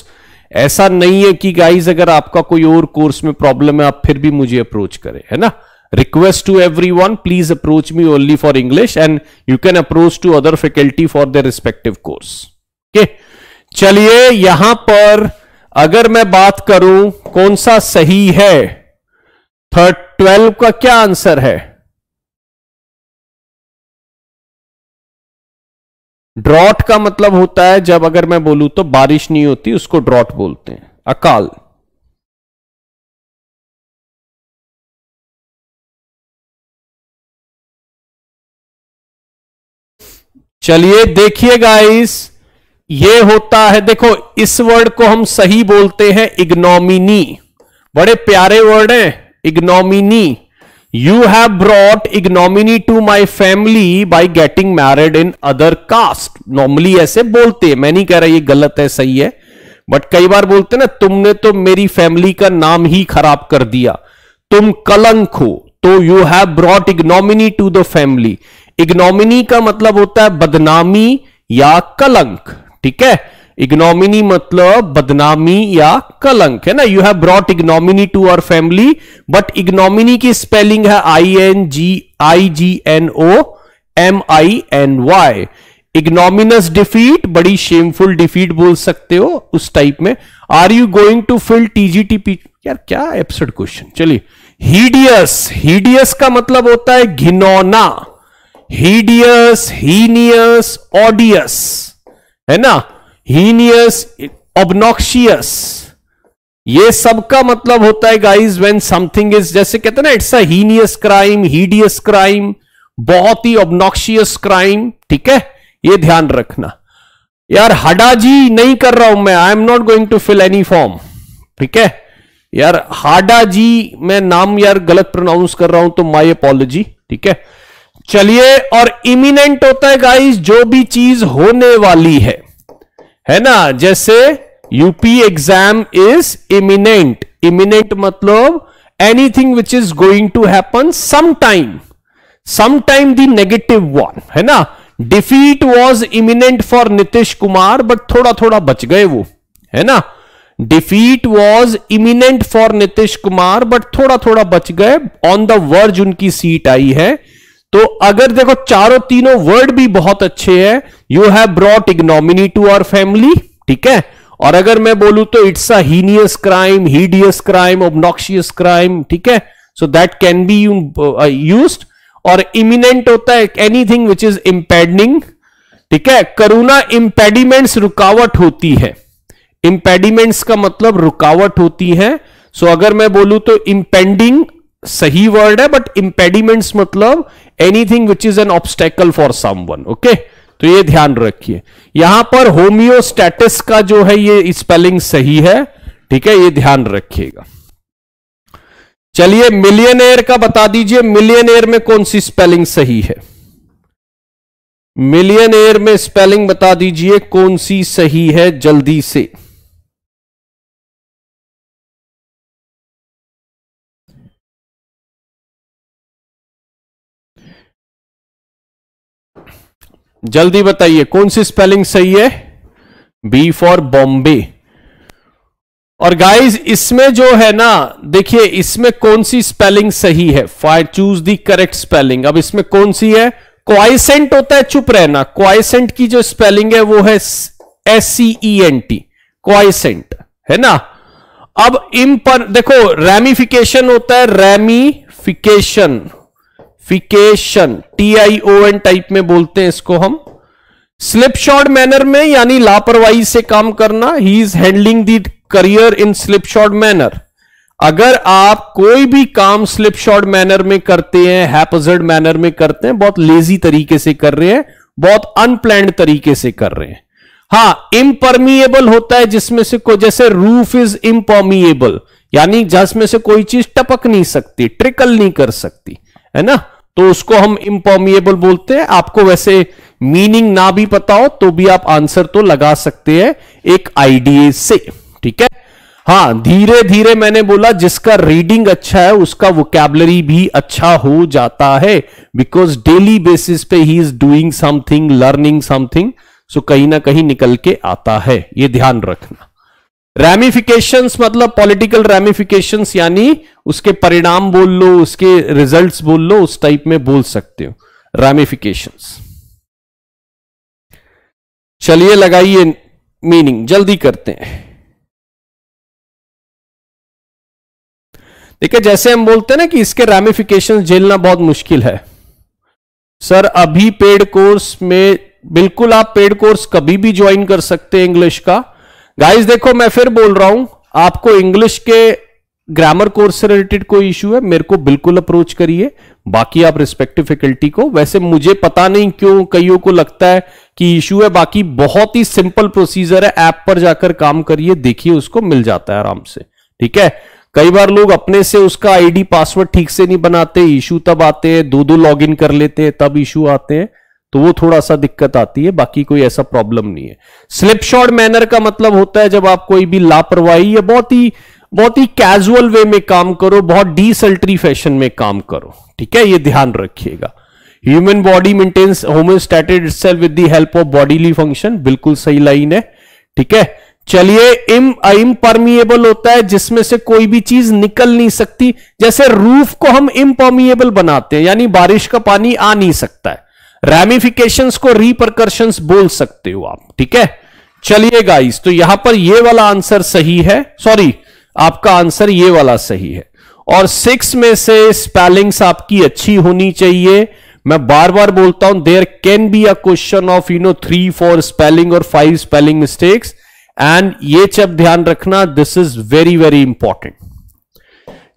ऐसा नहीं है कि गाइज़ अगर आपका कोई और कोर्स में प्रॉब्लम है, आप फिर भी मुझे अप्रोच करें, है ना? Request to every one please approach me only for English and you can approach to other faculty for the respective course के चलिए, यहाँ पर अगर मैं बात करूँ, कौन सा सही है? थर्ड ट्वेल्व का क्या आंसर है? ड्रॉट का मतलब होता है जब अगर मैं बोलूँ तो बारिश नहीं होती, उसको ड्रॉट बोलते हैं। अकाल। चलिए देखिए गाइस ये होता है, देखो, इस वर्ड को हम सही बोलते हैं इग्नोमिनी बड़े प्यारे वर्ड हैं ignominy you have brought ignominy to my family by getting married in other caste normally ऐसे बोलते हैं। मैं नहीं कह रहा ये गलत है, सही है। बट कई बार बोलते ना, तुमने तो मेरी फैमिली का नाम ही खराब कर दिया। तुम कलंक हो तो you have brought ignominy to the family ignominy का मतलब होता है बदनामी या कलंक, ठीक है? इग्नोमिनी मतलब बदनामी या कलंक, है ना? You have brought ignominy to our family but ignominy की स्पेलिंग है I N G I G N O M I N Y ignominious defeat बड़ी शेमफुल डिफीट बोल सकते हो उस टाइप में। Are you going to fill TGTP यार, क्या एपिसोड क्वेश्चन चलिए। हीडियस हीडियस का मतलब होता है घिनौना। हीडियस हीनियस ऑडियस है ना? हीनियस ऑबनॉक्शियस ये सब का मतलब होता है गाइस व्हेन समथिंग इज़ जैसे कहते हैं ना it's a heinous crime hideous crime बहुत ही ऑबनॉक्शियस क्राइम ठीक है? ये ध्यान रखना। यार हडाजी नहीं कर रहा हूँ मैं I am not going to fill any form ठीक है? यार, हाडा जी, मैं नाम यार गलत प्रोनाउंस कर रहा हूँ तो माई अपोलॉजी ठीक है? चलिए, और इमिनेंट होता है गाइस जो भी चीज़ होने वाली है। है ना? जैसे UP exam is imminent imminent मतलब anything which is going to happen some time some time the negative one है ना? Defeat was imminent for Nitish Kumar but थोड़ा थोड़ा बच गए वो, है ना? Defeat was imminent for Nitish Kumar but थोड़ा थोड़ा बच गए। ऑन द वर्ज उनकी सीट आई है। तो अगर देखो चारों तीनों वर्ड भी बहुत अच्छे हैं you have brought ignominy to our family ठीक है? और अगर मैं बोलूँ तो it's a heinous crime hideous crime obnoxious crime ठीक है? So that can be use और इमिनेंट होता है एनीथिंग विच इज़ इम्पेडिंग ठीक है? करुणा इंपेडिमेंट्स रुकावट होती है। इंपेडिमेंट्स का मतलब रुकावट होती है। सो so अगर मैं बोलूँ तो इंपेंडिंग सही वर्ड है बट इंपेडिमेंट्स मतलब anything which is an obstacle for someone okay तो ये ध्यान रखिए। यहाँ पर होम्योस्टेटिस का जो है ये स्पेलिंग सही है, ठीक है? ये ध्यान रखिएगा। चलिए मिलियनेयर का बता दीजिए मिलियनेयर में कौन सी स्पेलिंग सही है? मिलियनेयर में स्पेलिंग बता दीजिए, कौन सी सही है जल्दी से। जल्दी बताइए, कौन सी स्पेलिंग सही है? बी फॉर बॉम्बे और गाइस इसमें जो है ना, देखिए, इसमें कौन सी स्पेलिंग सही है? Five choose the correct spelling अब इसमें कौन सी है? क्वाइसेंट होता है, चुप रहना. क्वाइसेंट की जो स्पेलिंग है, वो है S C E N T quiescent है ना? अब इम पर, देखो रेमिफिकेशन होता है ramification fication T I O N type में बोलते हैं इसको हम। स्लिप शॉर्ट मैनर में, यानी लापरवाही से काम करना he is handling the career in slipshod manner अगर आप कोई भी काम स्लिप शॉर्ट मैनर में करते हैं हैपजर्ड मैनर में करते हैं, बहुत लेजी तरीके से कर रहे हैं, बहुत अनप्लैंड तरीके से कर रहे हैं। हाँ इम्परमिएबल होता है, जिसमें से कोई जैसे रूफ इज़ इम्पॉमिएबल यानी जिसमें से कोई चीज़ टपक नहीं सकती ट्रिकल नहीं कर सकती, है ना? तो उसको हम इंपॉमिएबल बोलते हैं। आपको वैसे मीनिंग ना भी पता हो तो भी आप आंसर तो लगा सकते हैं एक आईडीए से, ठीक है? हाँ धीरे धीरे मैंने बोला, जिसका रीडिंग अच्छा है, उसका वोकेबलरी भी अच्छा हो जाता है। बिकॉज़ डेली बेसिस पे he is doing something learning something so कहीं ना कहीं निकल के आता है। ये ध्यान रखना। रैमिफिकेशंस मतलब पॉलिटिकल रैमिफिकेशंस यानी उसके परिणाम बोल लो, उसके रिजल्ट्स बोल लो, उस टाइप में बोल सकते हो। रैमिफिकेशंस चलिए लगाइए मीनिंग जल्दी करते हैं। देखिए, जैसे हम बोलते हैं ना कि इसके रैमिफिकेशन झेलना बहुत मुश्किल है। सर, अभी पेड कोर्स में, बिल्कुल आप पेड कोर्स कभी भी ज्वाइन कर सकते हैं इंग्लिश का। गाइस देखो, मैं फिर बोल रहा हूँ, आपको इंग्लिश के ग्रामर कोर्स से रिलेटेड कोई इशू है, मेरे को बिल्कुल अप्रोच करिए। बाकी आप रिस्पेक्टिव फैकल्टी को। वैसे मुझे पता नहीं क्यों कईयों को लगता है कि इशू है, बाकी बहुत ही सिंपल प्रोसीजर है। ऐप पर जाकर काम करिए, देखिए उसको, मिल जाता है आराम से। ठीक है? कई बार लोग अपने से उसका आईडी पासवर्ड ठीक से नहीं बनाते इशू तब आते हैं दो दो लॉगिन कर लेते हैं, तब इशू आते हैं। तो वो थोड़ा सा दिक्कत आती है, बाकी कोई ऐसा प्रॉब्लम नहीं है। स्लिप शॉर्ट मैनर का मतलब होता है जब आप कोई भी लापरवाही या बहुत ही बहुत ही कैजुअल वे में काम करो, बहुत डीसल्ट्री फ़ैशन में काम करो, ठीक है? ये ध्यान रखिएगा। Human body maintains homeostasis itself with the help of bodily function बिल्कुल सही लाइन है, ठीक है? चलिए इम इम्परमिएबल होता है, जिसमें से कोई भी चीज़ निकल नहीं सकती। जैसे रूफ को हम इम्परमिएबल बनाते हैं, यानी बारिश का पानी आ नहीं सकता है। रैमिफिकेशंस को रिपरकर्शंस बोल सकते हो आप, ठीक है? चलिए गाइस तो यहाँ पर ये वाला आंसर सही है। सॉरी आपका आंसर ये वाला सही है। और सिक्स में से स्पेलिंग्स आपकी अच्छी होनी चाहिए। मैं बार बार बोलता हूँ there can be a question of you know three four spelling और फाइव स्पेलिंग मिस्टेक्स एंड ये जब ध्यान रखना this is very very important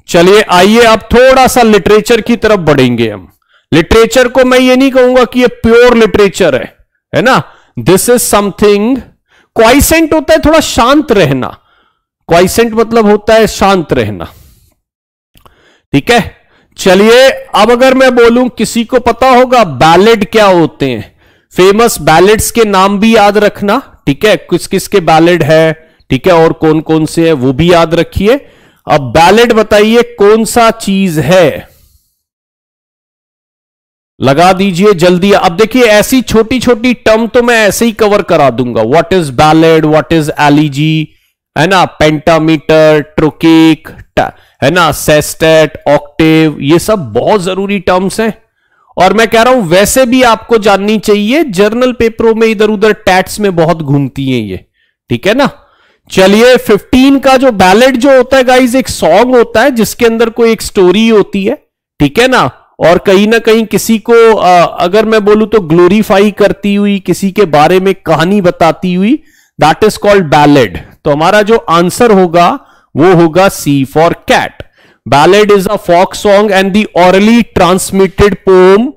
चलिए, आइए, अब थोड़ा सा लिटरेचर की तरफ़ बढ़ेंगे हम। लिटरेचर को मैं ये नहीं कहूँगा कि ये प्योर लिटरेचर है है ना? दिस इज़ समथिंग क्वाइसेंट होता है थोड़ा शांत रहना। क्वाइसेंट मतलब होता है शांत रहना। ठीक है? चलिए, अब अगर मैं बोलूँ, किसी को पता होगा बैलेड क्या होते हैं? फ़ेमस बैलेड्स के नाम भी याद रखना, ठीक है? किस किस के बैलेड है? ठीक है? और कौन कौन से है, वो भी याद रखिए। अब बैलेड बताइए, कौन सा चीज़ है? लगा दीजिए जल्दी। अब देखिए, ऐसी छोटी छोटी टर्म तो मैं ऐसे ही कवर करा दूँगा। What is ballad what is elegy है ना? पेंटामीटर ट्रोकेक है ना? सेस्टेट ऑक्टेव ये सब बहुत ज़रूरी टर्म्स हैं। और मैं कह रहा हूँ, वैसे भी आपको जाननी चाहिए जर्नल पेपरों में इधर उधर टैट्स में बहुत घूमती हैं ये। ठीक है ना? चलिए 15 का जो बैलेट जो होता है गाइज़ एक सॉन्ग होता है, जिसके अंदर कोई एक स्टोरी होती है। ठीक है ना? और कहीं ना कहीं किसी को आ, अगर मैं बोलूँ तो ग्लोरीफाई करती हुई किसी के बारे में कहानी बताती हुई दैट इज़ कॉल्ड बैलेड तो हमारा जो आंसर होगा वो होगा C for cat ballad is a folk song and the orally transmitted poem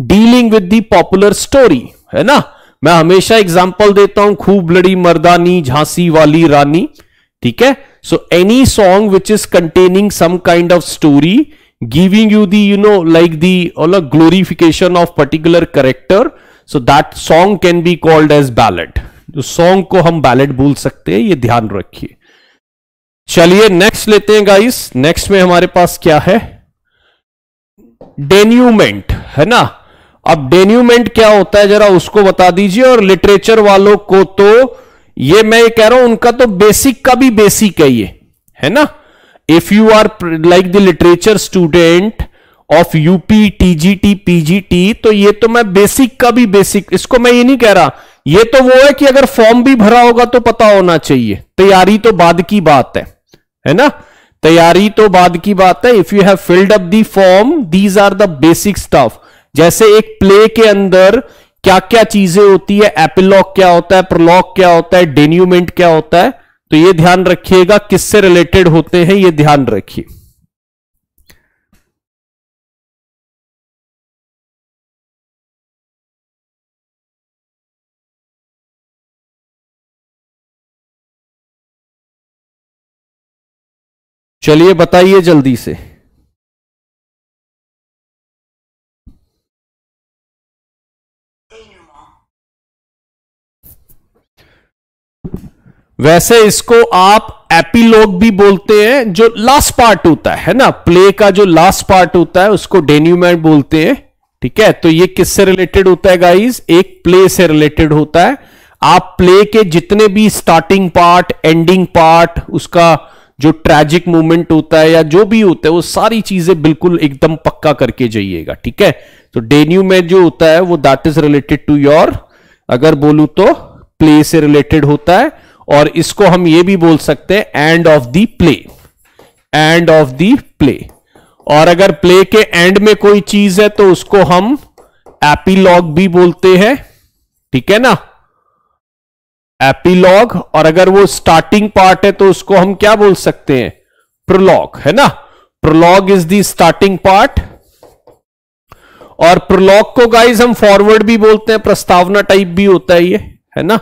dealing with the popular story. है ना? मैं हमेशा एग्ज़ाम्पल देता हूँ खूब लड़ी मर्दानी झांसी वाली रानी. ठीक है? So any song which is containing some kind of story giving you the, you know, like the, all a glorification of particular character. So that song can be called as ballad. जो song को हम ballot बोल सकते हैं, ये ध्यान रखिए। चलिए नेक्स्ट लेते हैं गाइस नेक्स्ट में हमारे पास क्या है? डेन्यूमेंट है ना? अब डेन्यूमेंट क्या होता है, जरा उसको बता दीजिए। और लिटरेचर वालों को तो ये मैं ये कह रहा हूँ, उनका तो बेसिक का भी बेसिक है ये, है ना? If you are like the literature student of UP TGT PGT तो ये तो मैं बेसिक का भी बेसिक इसको मैं ये नहीं कह रहा। ये तो वो है कि अगर फॉर्म भी भरा होगा तो पता होना चाहिए। तैयारी तो बाद की बात है। है ना? तैयारी तो बाद की बात है। If you have filled up the form these are the basic stuff जैसे एक प्ले के अंदर क्या क्या चीज़ें होती है? एपिलॉग क्या होता है? प्रोलॉग क्या होता है? डेन्यूमेंट क्या होता है? तो ये ध्यान रखिएगा, किससे रिलेटेड होते हैं, ये ध्यान रखिए। चलिए बताइए जल्दी से। वैसे इसको आप एपीलॉग भी बोलते हैं, जो लास्ट पार्ट होता है ना? प्ले का जो लास्ट पार्ट होता है, उसको डेन्यूमेंट बोलते हैं, ठीक है? तो ये किससे रिलेटेड होता है गाइस एक प्ले से रिलेटेड होता है। आप प्ले के जितने भी स्टार्टिंग पार्ट एंडिंग पार्ट उसका जो ट्रैजिक मूवमेंट होता है, या जो भी होता है, वो सारी चीज़ें बिल्कुल एकदम पक्का करके जाइएगा, ठीक है? तो डेन्यू में जो होता है, वो that is related to your अगर बोलू तो प्ले से रिलेटेड होता है। और इसको हम ये भी बोल सकते हैं end of the play end of the play और अगर प्ले के एंड में कोई चीज़ है तो उसको हम एपीलॉग भी बोलते हैं। ठीक है ना? एपीलॉग और अगर वो स्टार्टिंग पार्ट है तो उसको हम क्या बोल सकते हैं? प्रोलॉग है ना? Prologue is the starting part और प्रोलॉग को गाइज़ हम फॉरवर्ड भी बोलते हैं, प्रस्तावना टाइप भी होता है ये है ना?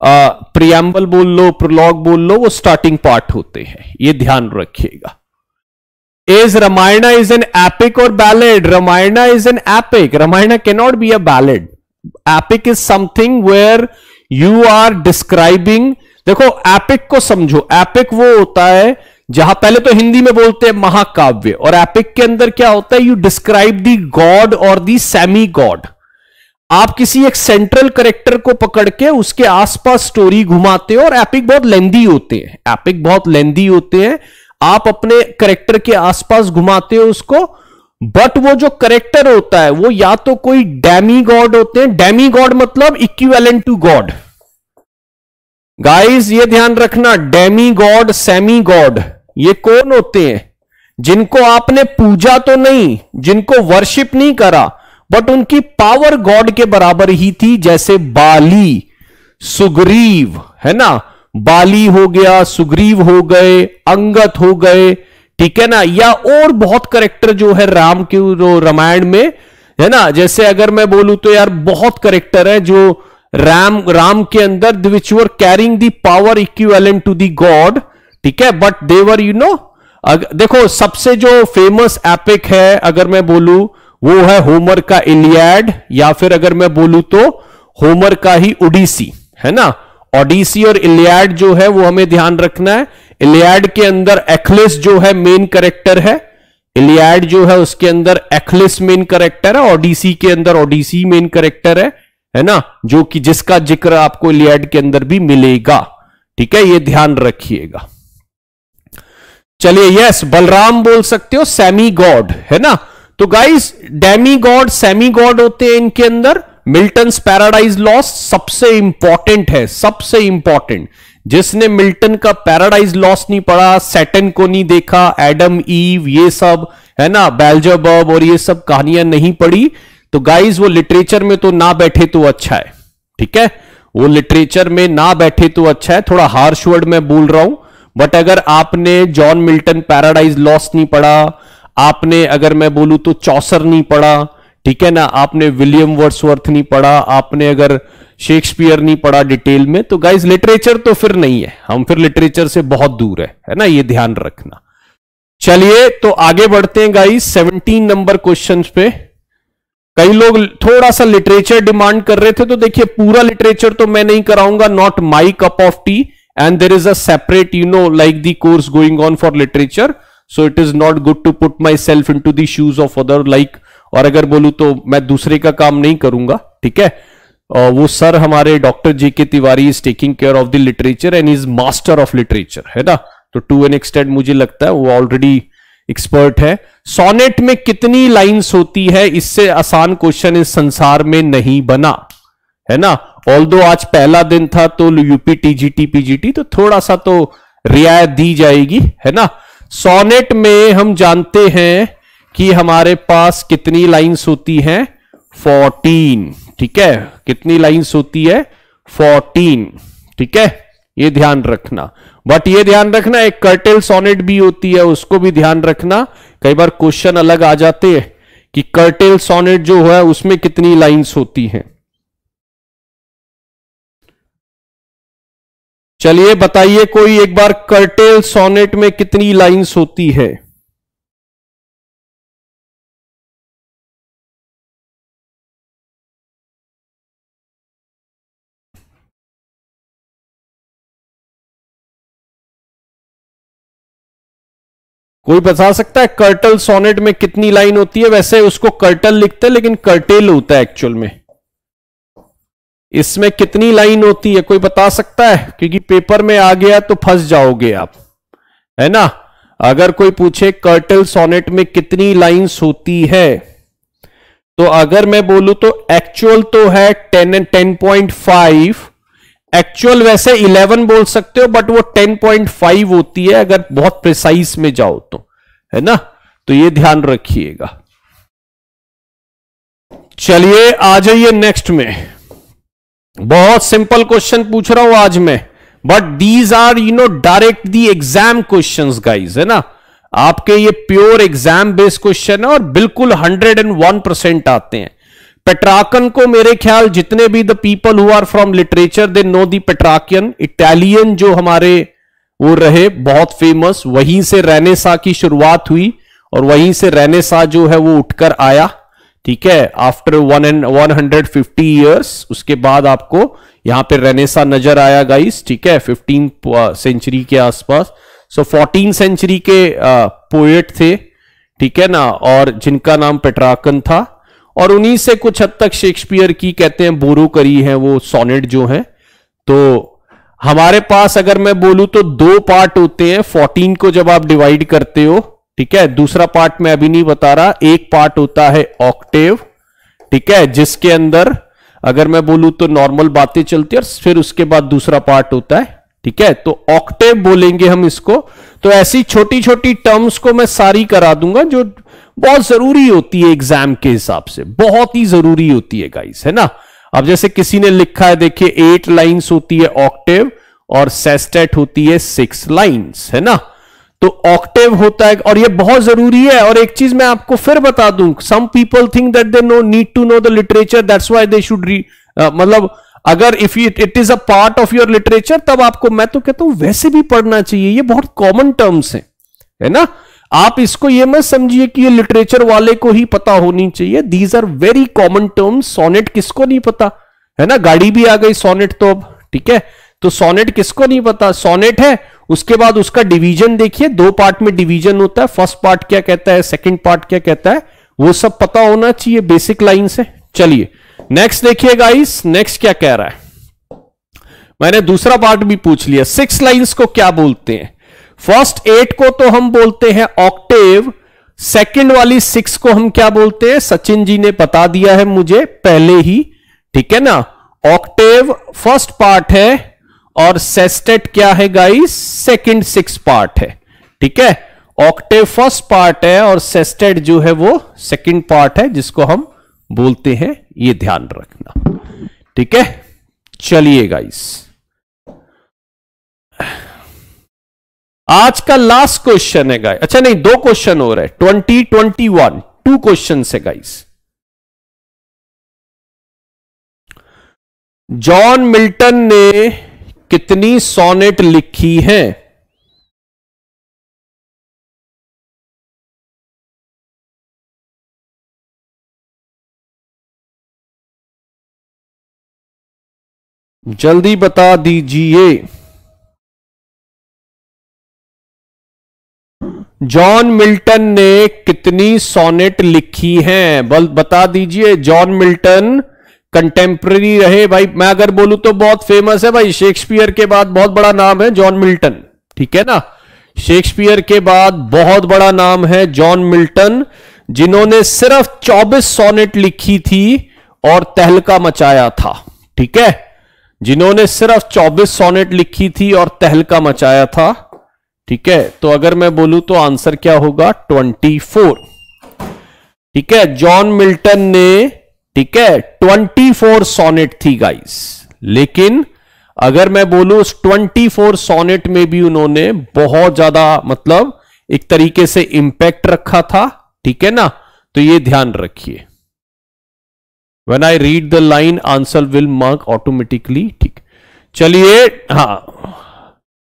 प्रियम्बल बोल लो प्रोलॉग बोल लो, वो स्टार्टिंग पार्ट होते हैं। ये ध्यान रखिएगा। Is Ramayana is an epic और ballad Ramayana is an epic Ramayana cannot be a ballad epic is something where you are describing देखो एपिक को समझो। एपिक वो होता है, जहाँ पहले तो हिंदी में बोलते हैं महाकाव्य, और एपिक के अंदर क्या होता है? यू डिस्क्राइब दी गॉड और दी सेमी गॉड आप किसी एक सेंट्रल करेक्टर को पकड़ के उसके आसपास स्टोरी घुमाते हो और एपिक बहुत लेंदी होते हैं। एपिक बहुत लेंदी होते हैं। आप अपने करेक्टर के आसपास घुमाते हो उसको बट वो जो करेक्टर होता है, वो या तो कोई डैमी गॉड होते हैं। डैमी गॉड मतलब इक्विवेलेंट टू गॉड गाइस ये ध्यान रखना डेमी गॉड सेमी गॉड ये कौन होते हैं? जिनको आपने पूजा तो नहीं, जिनको वर्शिप नहीं करा बट उनकी पावर गॉड के बराबर ही थी, जैसे बाली, सुग्रीव, है ना? बाली हो गया, सुग्रीव हो गए अंगत हो गए, ठीक है ना? या और बहुत करेक्टर जो है राम के रामायण में, है ना? जैसे अगर मैं बोलूँ तो यार बहुत करेक्टर है जो राम राम के अंदर which were carrying the power equivalent to the god ठीक है? बट देवर यू नो देखो, सबसे जो फ़ेमस एपिक है, अगर मैं बोलूँ वो है होमर का इलियाड या फिर अगर मैं बोलूँ तो होमर का ही ओडिसी है ना? ओडिसी और इलियाड जो है वो हमें ध्यान रखना है। इलियाड के अंदर एक्लिस जो है मेन करेक्टर है। इलियाड जो है उसके अंदर एक्लिस मेन करेक्टर है। ओडिसी के अंदर ओडिसी मेन करेक्टर है है ना? जो कि जिसका ज़िक्र आपको इलियाड के अंदर भी मिलेगा। ठीक है? ये ध्यान रखिएगा। चलिए यस बलराम बोल सकते हो सेमी गॉड है ना? तो guys demi god semi god होते हैं इनके अंदर। मिल्टन पैराडाइज लॉस सबसे इंपॉर्टेंट है, सबसे इंपॉर्टेंट जिसने मिल्टन का पैराडाइज लॉस नहीं पढ़ा सेटन को नहीं देखा एडम ईव ये सब, है ना? बेल्जबब और ये सब कहानियाँ नहीं पढ़ी। तो गाइज़ वो लिटरेचर में तो ना बैठे तो अच्छा है, ठीक है? वो लिटरेचर में ना बैठे तो अच्छा है। थोड़ा हार्श वर्ड में बोल रहा हूँ बट अगर आपने जॉन मिल्टन पैराडाइज लॉस नहीं पढ़ा आपने अगर मैं बोलूँ तो चौसर नहीं पढ़ा, ठीक है ना? आपने विलियम वर्ड्सवर्थ नहीं पढ़ा, आपने अगर शेक्सपियर नहीं पढ़ा डिटेल में तो गाइज़ लिटरेचर तो फिर नहीं है। हम फिर लिटरेचर से बहुत दूर है है ना? ये ध्यान रखना। चलिए तो आगे बढ़ते हैं गाइज़ 17 नंबर क्वेश्चन पे। कई लोग थोड़ा सा लिटरेचर डिमांड कर रहे थे तो देखिए, पूरा लिटरेचर तो मैं नहीं कराऊँगा not my cup of tea and there is a separate you know like the course going on for literature so it is not good to put myself into the of other like और अगर बोलू तो मैं दूसरे का काम नहीं करूँगा, ठीक है? और वो सर हमारे doctor J K Tiwari is taking care of the literature and is master of literature है ना? तो टू एन एक्सटेंट मुझे लगता है वो ऑलरेडी एक्सपर्ट है। सोनेट में कितनी लाइंस होती है, इससे आसान क्वेश्चन इस संसार में नहीं बना, है ना? ऑल आज पहला दिन था तो यूपी टीजीटी पीजीटी तो थोड़ा सा तो रियायत दी जाएगी, है ना? सोनेट में हम जानते हैं कि हमारे पास कितनी लाइंस होती हैं? फोर्टीन ठीक है? कितनी लाइंस होती है? फोर्टीन ठीक है? ये ध्यान रखना। बट ये ध्यान रखना, एक कर्टेल सोनेट भी होती है, उसको भी ध्यान रखना। कई बार क्वेश्चन अलग आ जाते हैं कि कर्टेल सोनेट जो है, उसमें कितनी लाइंस होती हैं? चलिए बताइए कोई एक बार कर्टेल सोनेट में कितनी लाइंस होती है? कोई बता सकता है कर्टल सोनेट में कितनी लाइन होती है? वैसे उसको कर्टल लिखते हैं, लेकिन कर्टेल होता है एक्चुअल में। इसमें कितनी लाइन होती है कोई बता सकता है? क्योंकि पेपर में आ गया तो फंस जाओगे आप, है ना? अगर कोई पूछे, कर्टल सोनेट में कितनी लाइंस होती है? तो अगर मैं बोलूँ तो एक्चुअल तो है ten ten point five actual वैसे इलेवन बोल सकते हो बट वो टेन पॉइंट फाइव होती है अगर बहुत प्रिसाइस में जाओ तो है ना? तो ये ध्यान रखिएगा। चलिए, आ जाइए नेक्स्ट में। बहुत सिंपल क्वेश्चन पूछ रहा हूँ आज मैं but these are you know direct the exam question guys है ना? आपके ये प्योर एग्ज़ाम बेस्ड क्वेश्चन है और बिल्कुल हंड्रेड एंड वन परसेंट आते हैं। पेट्राकन को मेरे ख्याल जितने भी the people who are from literature they know the Petrarchan Italian जो हमारे वो रहे, बहुत फ़ेमस वहीं से रेनेसा की शुरुआत हुई और वहीं से रेनेसा जो है वो उठकर आया। ठीक है? After one and one hundred fifty years उसके बाद आपको यहाँ पे रेनेसा नज़र आया गाइस ठीक है? फिफ्टीन सेंचुरी के आसपास। सो फोर्टीन सेंचुरी के पोएट थे, ठीक है ना? और जिनका नाम पेट्राकन था। और उन्हीं से कुछ हद तक शेक्सपियर की कहते हैं, बोरो करी है वो सोनेट जो है। तो हमारे पास अगर मैं बोलूँ तो दो पार्ट होते हैं। फोर्टीन को जब आप डिवाइड करते हो ठीक है? दूसरा पार्ट मैं अभी नहीं बता रहा। एक पार्ट होता है ऑक्टेव ठीक है? जिसके अंदर अगर मैं बोलूँ तो नॉर्मल बातें चलती है और फिर उसके बाद दूसरा पार्ट होता है, ठीक है? तो ऑक्टेव बोलेंगे हम इसको। तो ऐसी छोटी छोटी टर्म्स को मैं सारी करा दूँगा जो बहुत ज़रूरी होती है एग्ज़ाम के हिसाब से। बहुत ही ज़रूरी होती है गाइस है ना? अब जैसे किसी ने लिखा है, देखिए एट लाइंस होती है ऑक्टेव और सेस्टेट होती है सिक्स लाइंस है ना? तो ऑक्टेव होता है और ये बहुत ज़रूरी है। और एक चीज़ मैं आपको फिर बता दूँ some people think that they no need to know the literature that's why they should री मतलब अगर if it is a part of your literature तब आपको, मैं तो कहता हूँ, वैसे भी पढ़ना चाहिए, ये बहुत कॉमन टर्म्स है है ना? आप इसको ये मत समझिए कि ये लिटरेचर वाले को ही पता होनी चाहिए। These are very common terms sonnet किसको नहीं पता, है ना? गाड़ी भी आ गई सोनेट तो अब, ठीक है? तो सोनेट किसको नहीं पता? सोनेट है उसके बाद उसका डिवीज़न देखिए, दो पार्ट में डिवीज़न होता है फ़र्स्ट पार्ट क्या कहता है सेकंड पार्ट क्या कहता है, वो सब पता होना चाहिए बेसिक लाइन से चलिए नेक्स्ट देखिए गाइस नेक्स्ट क्या कह रहा है? मैंने दूसरा पार्ट भी पूछ लिया सिक्स लाइंस को क्या बोलते हैं? फ़र्स्ट एट को तो हम बोलते हैं ऑक्टेव सेकंड वाली सिक्स को हम क्या बोलते हैं? सचिन जी ने बता दिया है मुझे पहले ही, ठीक है ना? ऑक्टेव फ़र्स्ट पार्ट है और सेस्टेट क्या है गाइस सेकंड सिक्स पार्ट है। ठीक है? ऑक्टेव फ़र्स्ट पार्ट है और सेस्टेट जो है वो सेकंड पार्ट है, जिसको हम बोलते हैं, ये ध्यान रखना। ठीक है? चलिए गाइस आज का लास्ट क्वेश्चन है गाइस अच्छा नहीं, दो क्वेश्चन हो रहे हैं। Twenty twenty one two question है गाइस जॉन मिल्टन ने कितनी सोनेट लिखी है? जल्दी बता दीजिए। जॉन मिल्टन ने कितनी सोनेट लिखी है? बल, बता दीजिए, जॉन मिल्टन कंटेम्प्रेरी रहे। भाई, मैं अगर बोलूँ तो बहुत फ़ेमस है भाई। शेक्सपियर के बाद बहुत बड़ा नाम है जॉन मिल्टन ठीक है ना? शेक्सपियर के बाद बहुत बड़ा नाम है जॉन मिल्टन जिन्होंने सिर्फ़ 24 सोनेट लिखी थी और तहलका मचाया था। ठीक है? जिन्होंने सिर्फ़ 24 सोनेट लिखी थी और तहलका मचाया था। ठीक है? तो अगर मैं बोलूँ तो आंसर क्या होगा? 24 ठीक है? जॉन मिल्टन ने ठीक है? 24 सोनेट थी गाइस लेकिन अगर मैं बोलूँ, उस 24 सोनेट में भी उन्होंने बहुत ज़्यादा मतलब एक तरीके से इंपैक्ट रखा था, ठीक है ना? तो ये ध्यान रखिए। When I read the line answer will mark automatically ठीक। चलिए हाँ।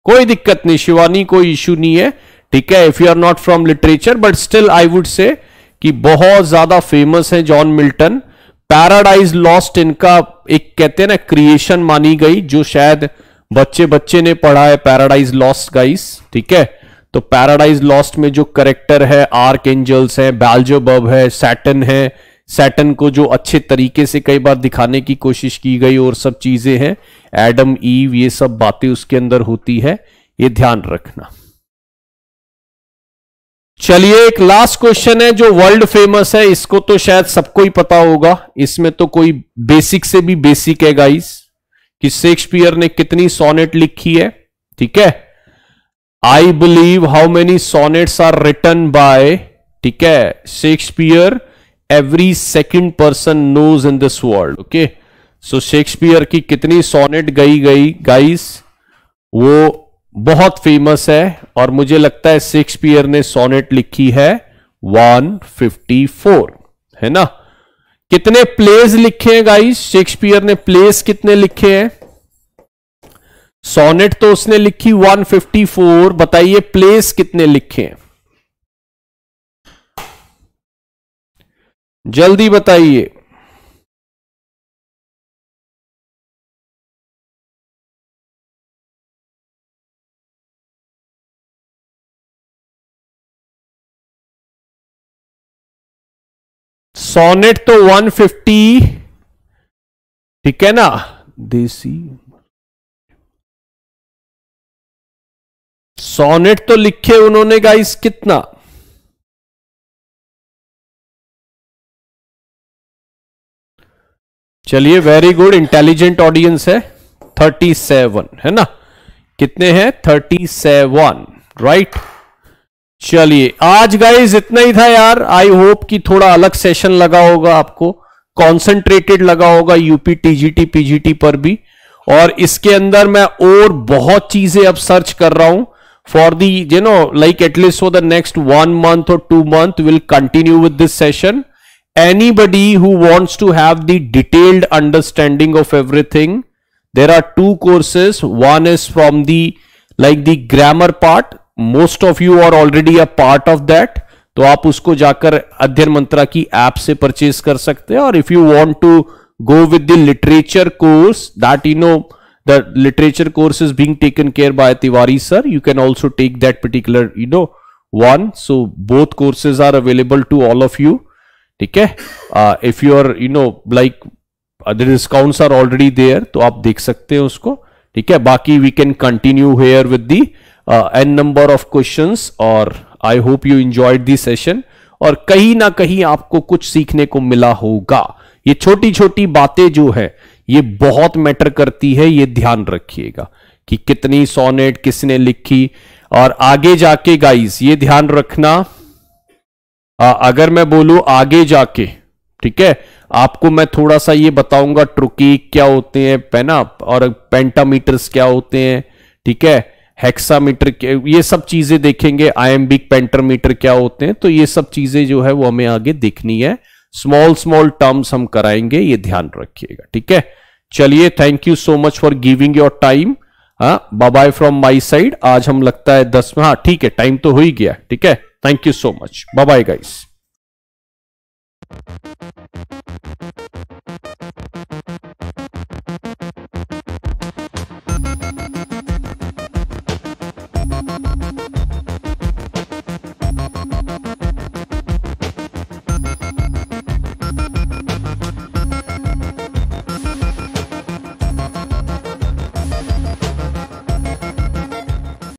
कोई दिक्कत नहीं, शिवानी, कोई इश्यू नहीं है, ठीक है? If you are not from literature but still I would say कि बहुत ज़्यादा फ़ेमस है जॉन मिल्टन। पैराडाइज लॉस्ट इनका एक कहते हैं ना क्रिएशन मानी गई, जो शायद बच्चे बच्चे ने पढ़ा है, पैराडाइज लॉस्ट गाइस, ठीक है? तो पैराडाइज लॉस्ट में जो करेक्टर है आर्क एंजल्स है, बैल्जोबब है, सैटन है। सैटन को जो अच्छे तरीके से कई बार दिखाने की कोशिश की गई और सब चीज़ें हैं, एडम, ईव, ये सब बातें उसके अंदर होती है, ये ध्यान रखना। चलिए, एक लास्ट क्वेश्चन है जो वर्ल्ड फ़ेमस है, इसको तो शायद सबको ही पता होगा। इसमें तो कोई बेसिक से भी बेसिक है गाइस कि शेक्सपियर ने कितनी सोनेट लिखी है, ठीक है? I believe how many sonnets are written by ठीक है? Shakespeare every second person knows in this world okay so Shakespeare की कितनी सोनेट गई गई गाइस वो बहुत फ़ेमस है और मुझे लगता है शेक्सपियर ने सोनेट लिखी है 154 है ना? कितने प्लेस लिखे हैं गाइस शेक्सपियर ने प्लेस कितने लिखे हैं? सोनेट तो उसने लिखी 154 बताइए प्लेस कितने लिखे हैं? जल्दी बताइए। सोनेट तो 150 ठीक है ना? देसी। सोनेट तो लिखे उन्होंने गाइस कितना? चलिए वेरी गुड इंटेलिजेंट ऑडियंस है। थर्टी सेवन है ना? कितने हैं? थर्टी सेवन राइट चलिए, आज गाइज़ इतना ही था यार। आई होप कि थोड़ा अलग सेशन लगा होगा आपको। कॉन्सेंट्रेटेड लगा होगा यूपी टीजीटी पीजीटी पर भी। और इसके अंदर मैं और बहुत चीज़ें अब सर्च कर रहा हूँ। For the you know like at least for the next one month और two month will continue with this session anybody who wants to have the detailed understanding of everything there are two courses. One is from the, like the grammar part most of you are already a part of that तो आप उसको जाकर अध्ययन मंत्रा की app से purchase कर सकते हैं। और if you want to go with the literature course that you know the literature course is being taken care by Tiwari sir you can also take that particular you know one. So, both courses are available to all of you. ठीक है? If you are you know like other discounts are already there तो आप देख सकते हैं उसको। ठीक है? बाकी we can continue here with the n number of questions और I hope you enjoyed the session और कहीं ना कहीं आपको कुछ सीखने को मिला होगा। ये छोटी छोटी बातें जो है ये बहुत मैटर करती है ये ध्यान रखिएगा कि कितनी सोनेट किसने लिखी और आगे जाके गाइस ये ध्यान रखना। आ, अगर मैं बोलूँ आगे जाके ठीक है? आपको मैं थोड़ा सा ये बताऊँगा ट्रुकी क्या होते हैं पेना और पेंटामीटर्स क्या होते हैं ठीक है? हेक्सामीटर ये सब चीज़ें देखेंगे आयम्बिक पेंटरमीटर क्या होते हैं तो ये सब चीज़ें जो है वो हमें आगे देखनी है। स्मॉल स्मॉल टर्म्स हम कराएँगे ये ध्यान रखिएगा ठीक है? चलिए thank you so much for giving your time हाँ बाय फ्रॉम माई साइड आज हम लगता है दस हाँ ठीक है टाइम तो हो ही गया ठीक है? You so much. Bye bye, guys.